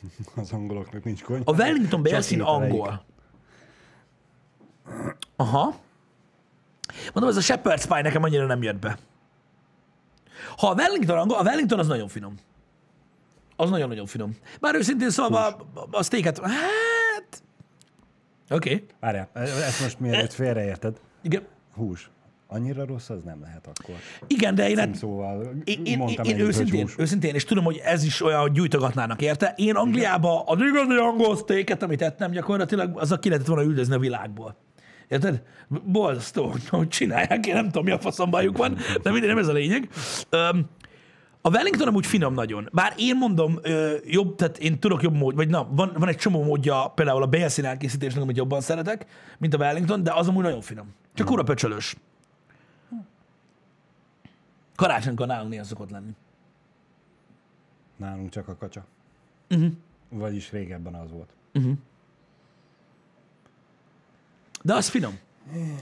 <laughs> Az angoloknak nincs konyha. A Wellington Belsin angol. Aha. Mondom, ez a Shepherd's Pie nekem annyira nem jött be. Ha a Wellington angol, a Wellington az nagyon finom. Az nagyon-nagyon finom. Bár őszintén szólva a, a steaket, hát... Oké. Okay. Várjál, ezt most mielőtt félreérted. Igen. Hús. Annyira rossz az nem lehet akkor. Igen, de én, Szóval én, én, én, én őszintén, hús. őszintén, és tudom, hogy ez is olyan, hogy gyújtogatnának érte. Én Angliába az igazi angol steaket, amit ettem, gyakorlatilag az a ki lehetett volna üldözni a világból. Érted? Borzasztó, hogy- csinálják, én nem tudom, mi a faszom bajuk van, de minden nem ez a lényeg. Öm, a Wellington amúgy finom nagyon. Bár én mondom, ö, jobb, tehát én tudok jobb mód, vagy na, van, van egy csomó módja például a bélszín elkészítésnek, amit jobban szeretek, mint a Wellington, de az amúgy nagyon finom. Csak ura pöcsölös. Karácsonykor nálunk néha szokott lenni. Nálunk csak a kacsa. Mhm. Vagyis régebben az volt. De az finom.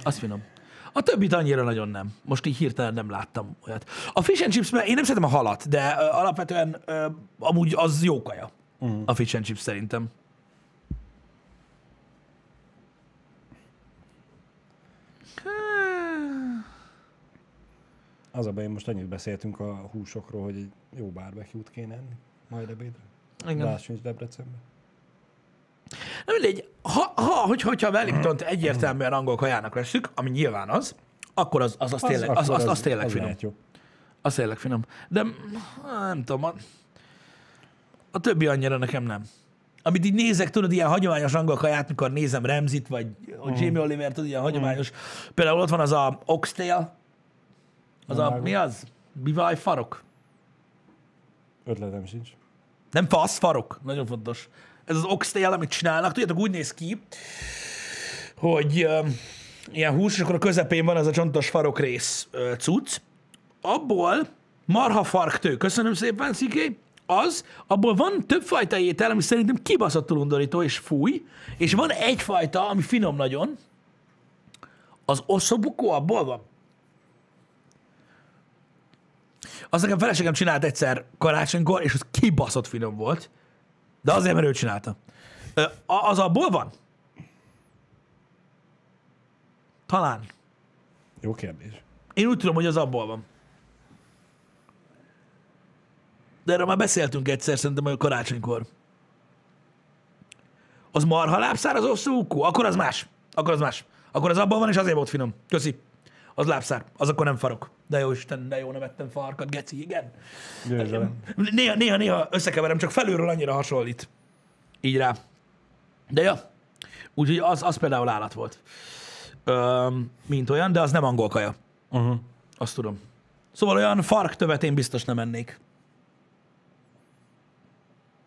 Az finom. A többit annyira nagyon nem. Most így hirtelen nem láttam olyat. A fish and chips, én nem szeretem a halat, de ö, alapvetően ö, amúgy az jó kaja. Uh-huh. A fish and chips szerintem. Az a baj, most annyit beszéltünk a húsokról, hogy egy jó barbecue-t kéne enni. Majd ebédre. Igen. Láss nincs Debrecenben. Nem mindegy, ha, ha, hogy, hogyha a Wellington egyértelműen angol kajának veszük, ami nyilván az, akkor az, az, az, tényleg, az, az, az, tényleg az finom. Az tényleg finom. De mm, nem tudom, a, a többi annyira nekem nem. Amit így nézek, tudod, ilyen hagyományos angol kaját, mikor nézem Remzit, vagy a Jamie Oliver, tudod, ilyen hagyományos. Például ott van az a oxtail, az a, Vágom. mi az? Bivaj farok? Ötletem sincs. Nem fasz, farok. Nagyon fontos. Ez az oxtail, amit csinálnak, tudjátok, úgy néz ki, hogy uh, ilyen hús, és akkor a közepén van ez a csontos farok rész uh, cucc. Abból marha farktő, köszönöm szépen, Sziké, az, abból van többfajta étel, ami szerintem kibaszottul undorító és fúj, és van egyfajta, ami finom nagyon, az oszobukó abból van. Azt nekem feleségem csinált egyszer karácsonykor, és az kibaszott finom volt. De azért, mert ő csinálta. Az abból van? Talán. Jó kérdés. Én úgy tudom, hogy az abból van. De erről már beszéltünk egyszer, szerintem a karácsonykor. Az marha lábszár, az osztókú? Akkor az más. Akkor az más. Akkor az abban van, és azért volt finom. Köszi. Az lábszár. Az akkor nem farok. De jó Isten, de jó, nem ettem farkat, geci, igen. Néha, néha, néha összekeverem, csak felülről annyira hasonlít. Így rá. De ja, úgyhogy az, az például állat volt. Öm, mint olyan, de az nem angol kaja. Uh-huh. Azt tudom. Szóval olyan farktövet én biztos nem ennék.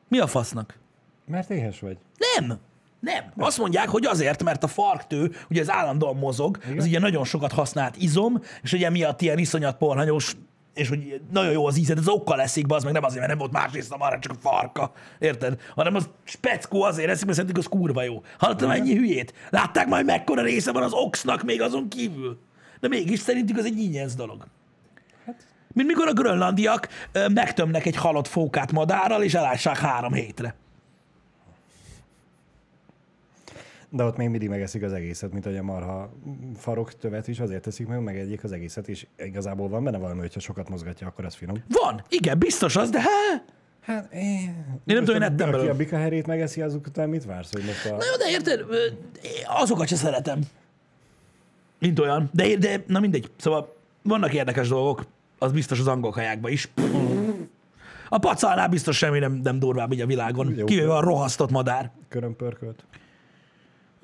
Mi a fasznak? Mert éhes vagy. Nem! Nem. Azt mondják, hogy azért, mert a farktő, ugye ez állandóan mozog, Igen? az ugye nagyon sokat használt izom, és ugye miatt ilyen iszonyat porhanyos, és hogy nagyon jó az ízed, az okkal eszik, az meg nem azért, mert nem volt más része arra, csak a farka. Érted? Hanem az speckó azért eszik, mert szerintük az kurva jó. Hallottam ennyi hülyét? Látták majd mekkora része van az oxnak még azon kívül? De mégis szerintük az egy ingyenc dolog. Mint mikor a grönlandiak megtömnek egy halott fókát madárral, és elássák három hétre. De ott még mindig megeszik az egészet, mint hogy a marha farok tövet is azért teszik meg, megegyik az egészet, és igazából van benne valami, hogyha sokat mozgatja, akkor az finom. Van, igen, biztos az, de hát... Hát én... Én nem tudom, én ettem Aki belőle. a bikaherét megeszi, azok után mit vársz, hogy most a... Na jó, de érted, azokat se szeretem. Mint olyan. De, de na mindegy. Szóval vannak érdekes dolgok, az biztos az angol kajákban is. A pacalnál biztos semmi nem, nem durvább így a világon. Jó. Kivéve a rohasztott madár. körömpörkölt?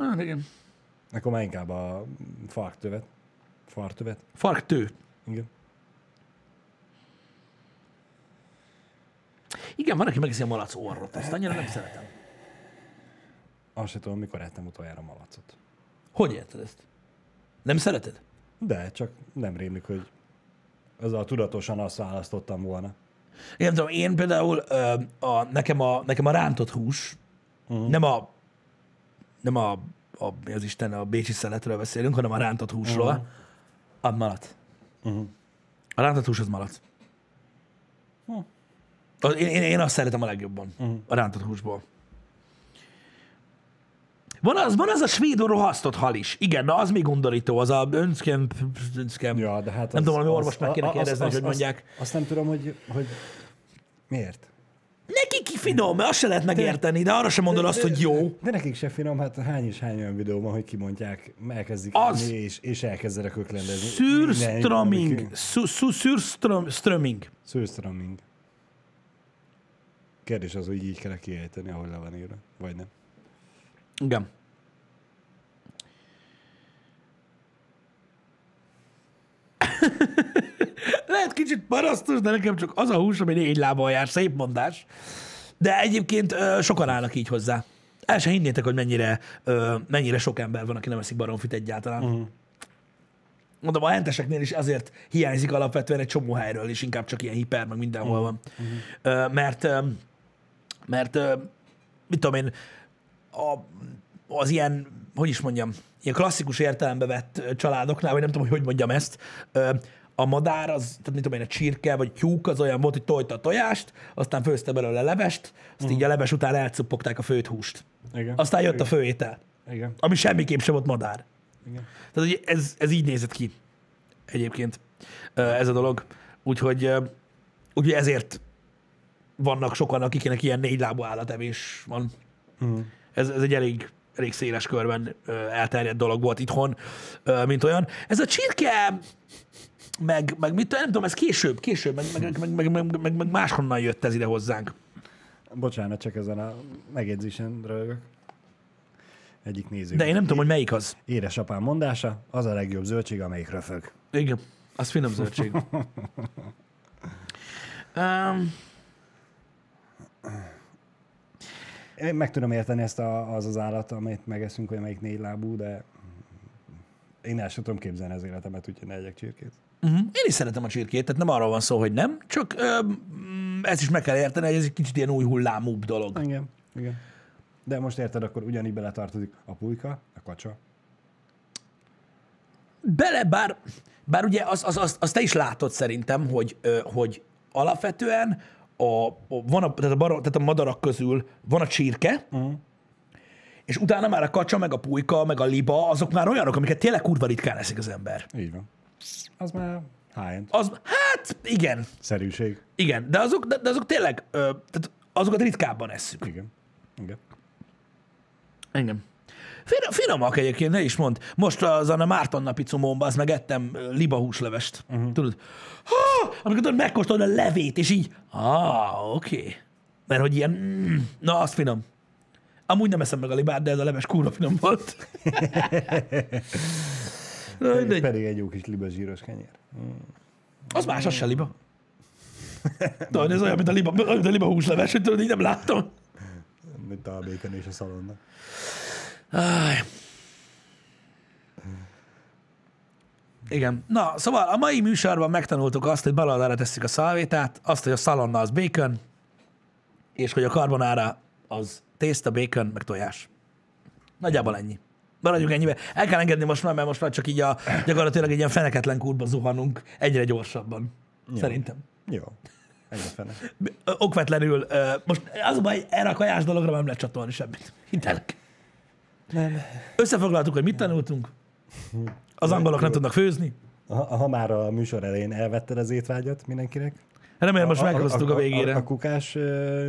Hát igen. Akkor már inkább a farktövet. Fartövet. Farktő. Igen. Igen, van, aki megeszi a malac orrot. Ezt annyira nem szeretem. Azt se tudom, mikor ettem utoljára malacot. Hogy érted ezt? Nem szereted? De, csak nem rémlik, hogy azzal tudatosan azt választottam volna. Én tudom, én például ö, a, nekem, a, nekem a rántott hús, uh-huh. nem a nem a, a, az Isten, a bécsi szeletről beszélünk, hanem a rántott húsról, uh-huh. az malac. Uh-huh. A rántott hús az malac. Az- Én, én, én azt szeretem a legjobban, uh-huh. a rántott húsból. Van az, van az a svéd rohasztott hal is. Igen, na az még undorító, az a önskem, önskem. Ja, de hát Nem tudom, valami orvost meg kéne a- kérdezni, hogy hogy mondják. Azt, azt nem tudom, hogy, hogy miért. Neki ki finom, mert azt se lehet megérteni, de arra sem mondod azt, hogy jó. De nekik se finom, hát hány és hány olyan videó van, hogy kimondják, elkezdik Az. és, és elkezdenek öklendezni. Szürströmming. Szürströmming. Szürströmming. Kérdés az, hogy így kell kiejteni, ahol le van írva, vagy nem. Igen. Lehet kicsit parasztos, de nekem csak az a hús, ami négy lábon jár. Szép mondás. De egyébként ö, sokan állnak így hozzá. El se hinnétek, hogy mennyire, ö, mennyire sok ember van, aki nem eszik baromfit egyáltalán. Uh-huh. Mondom, a henteseknél is azért hiányzik alapvetően egy csomó helyről, és inkább csak ilyen hiper, meg mindenhol van. Ö, mert, ö, mert ö, mit tudom én, a, az ilyen, hogy is mondjam, ilyen klasszikus értelembe vett családoknál, vagy nem tudom, hogy hogy mondjam ezt, ö, a madár, az, tehát mit tudom én, a csirke, vagy tyúk, az olyan volt, hogy tojta a tojást, aztán főzte belőle levest, azt így a leves után elcuppogták a főt húst. Igen. Aztán jött a főétel, Igen. ami semmiképp sem volt madár. Igen. Tehát ugye ez, ez így nézett ki egyébként ez a dolog. Úgyhogy, úgyhogy ezért vannak sokan, akiknek ilyen négy lábú állatevés van. Uh-huh. Ez, ez egy elég, elég széles körben elterjedt dolog volt itthon, mint olyan. Ez a csirke, meg, meg mit nem tudom, ez később, később, meg, meg, meg, meg, meg, meg, meg máshonnan jött ez ide hozzánk. Bocsánat, csak ezen a megjegyzésen rögök. Egyik néző. De én nem tudom, hogy melyik az. Édesapám mondása, az a legjobb zöldség, amelyik röfög. Igen, az finom zöldség. <laughs> um, Én meg tudom érteni ezt a, az az állat, amit megeszünk, hogy amelyik négy lábú, de én el sem tudom képzelni az életemet, úgyhogy ne egyek csirkét. Uh-huh. Én is szeretem a csirkét, tehát nem arról van szó, hogy nem, csak ö, mm, ezt is meg kell érteni, hogy ez egy kicsit ilyen új hullámúbb dolog. Igen, igen. De most érted, akkor ugyanígy beletartozik a pulyka, a kacsa. Bele, bár, bár ugye az, az, az, azt te is látod szerintem, hogy, ö, hogy alapvetően a, a, van a, tehát, a bar, tehát a madarak közül van a csirke, Uh-huh. és utána már a kacsa, meg a pulyka, meg a liba, azok már olyanok, amiket tényleg kurva ritkán eszik az ember. Így van. Az már high-end. Az, hát igen, Szerűség. igen, de azok, de, de azok tényleg, ö, tehát azokat ritkábban esszük. Igen. Igen. Engem. Finom, finomak egyébként, ne is mond. Most azon a Márton napi cumómban az meg ettem libahúslevest. Uh-huh. Tudod? Ha, amikor tudod, megkóstolod a levét, és így, ah, oké. Okay. Mert hogy ilyen, mm, na, az finom. Amúgy nem eszem meg a libát, de ez a leves kurva finom volt. <laughs> Na, Pedig, pedig egy jó kis liba zsíros kenyér. Az más, az se liba. <laughs> Tudod, ez olyan, mint a liba, mint a liba húsleves, hogy tudod, így nem látom. Mint a béken és a szalonna. Áj. Igen. Na, szóval a mai műsorban megtanultuk azt, hogy baloldára tesszük a szalvétát, azt, hogy a szalonna az bacon, és hogy a karbonára az tészta, bacon, meg tojás. Nagyjából ennyi. Maradjunk ennyibe. El kell engedni most már, mert most már csak így a, gyakorlatilag egy ilyen feneketlen kurba zuhanunk egyre gyorsabban. Szerintem. Jó. Fene. Ö, Okvetlenül. Most az a baj, erre a kajás dologra nem lehet csatolni semmit. Hitelek. Nem. Összefoglaltuk, hogy mit tanultunk. Az angolok nem tudnak főzni. Ha, ha már a műsor elején elvetted az étvágyat mindenkinek. Remélem most meghoztuk a végére. A, a kukás ö,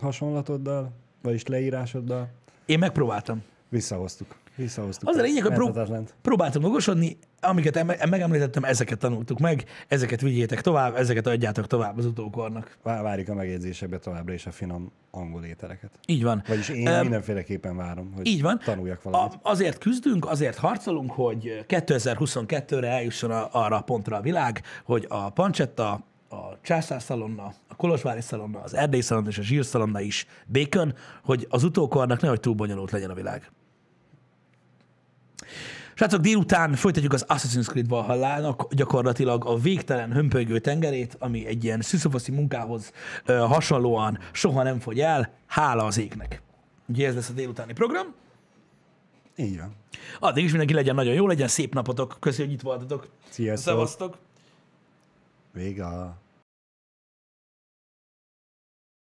hasonlatoddal, vagyis leírásoddal Én megpróbáltam. visszahoztuk. Visszahoztuk. Az a lényeg, hogy prób- próbáltunk okosodni, amiket em- megemlítettem, ezeket tanultuk meg, ezeket vigyétek tovább, ezeket adjátok tovább az utókornak. Vá- Várjuk a megjegyzésekbe továbbra is a finom angol ételeket. Így van. Vagyis én Öm, mindenféleképpen várom, hogy Így van. tanuljak valamit. A, azért küzdünk, azért harcolunk, hogy 2022-re eljusson a, arra a pontra a világ, hogy a pancsetta, a császár szalonna, a kolozsvári szalonna, az erdély szalonna és a zsír szalonna is bacon, hogy az utókornak nehogy túl bonyolult legyen a világ. Srácok, délután folytatjuk az Assassin's Creed Valhallának gyakorlatilag a végtelen hömpölygő tengerét, ami egy ilyen szüszofoszi munkához ö, hasonlóan soha nem fogy el, hála az égnek. Ugye ez lesz a délutáni program. Így van. Addig is mindenki legyen nagyon jó, legyen szép napotok. Köszönjük, hogy itt voltatok. Sziasztok. Szevasztok. Vége.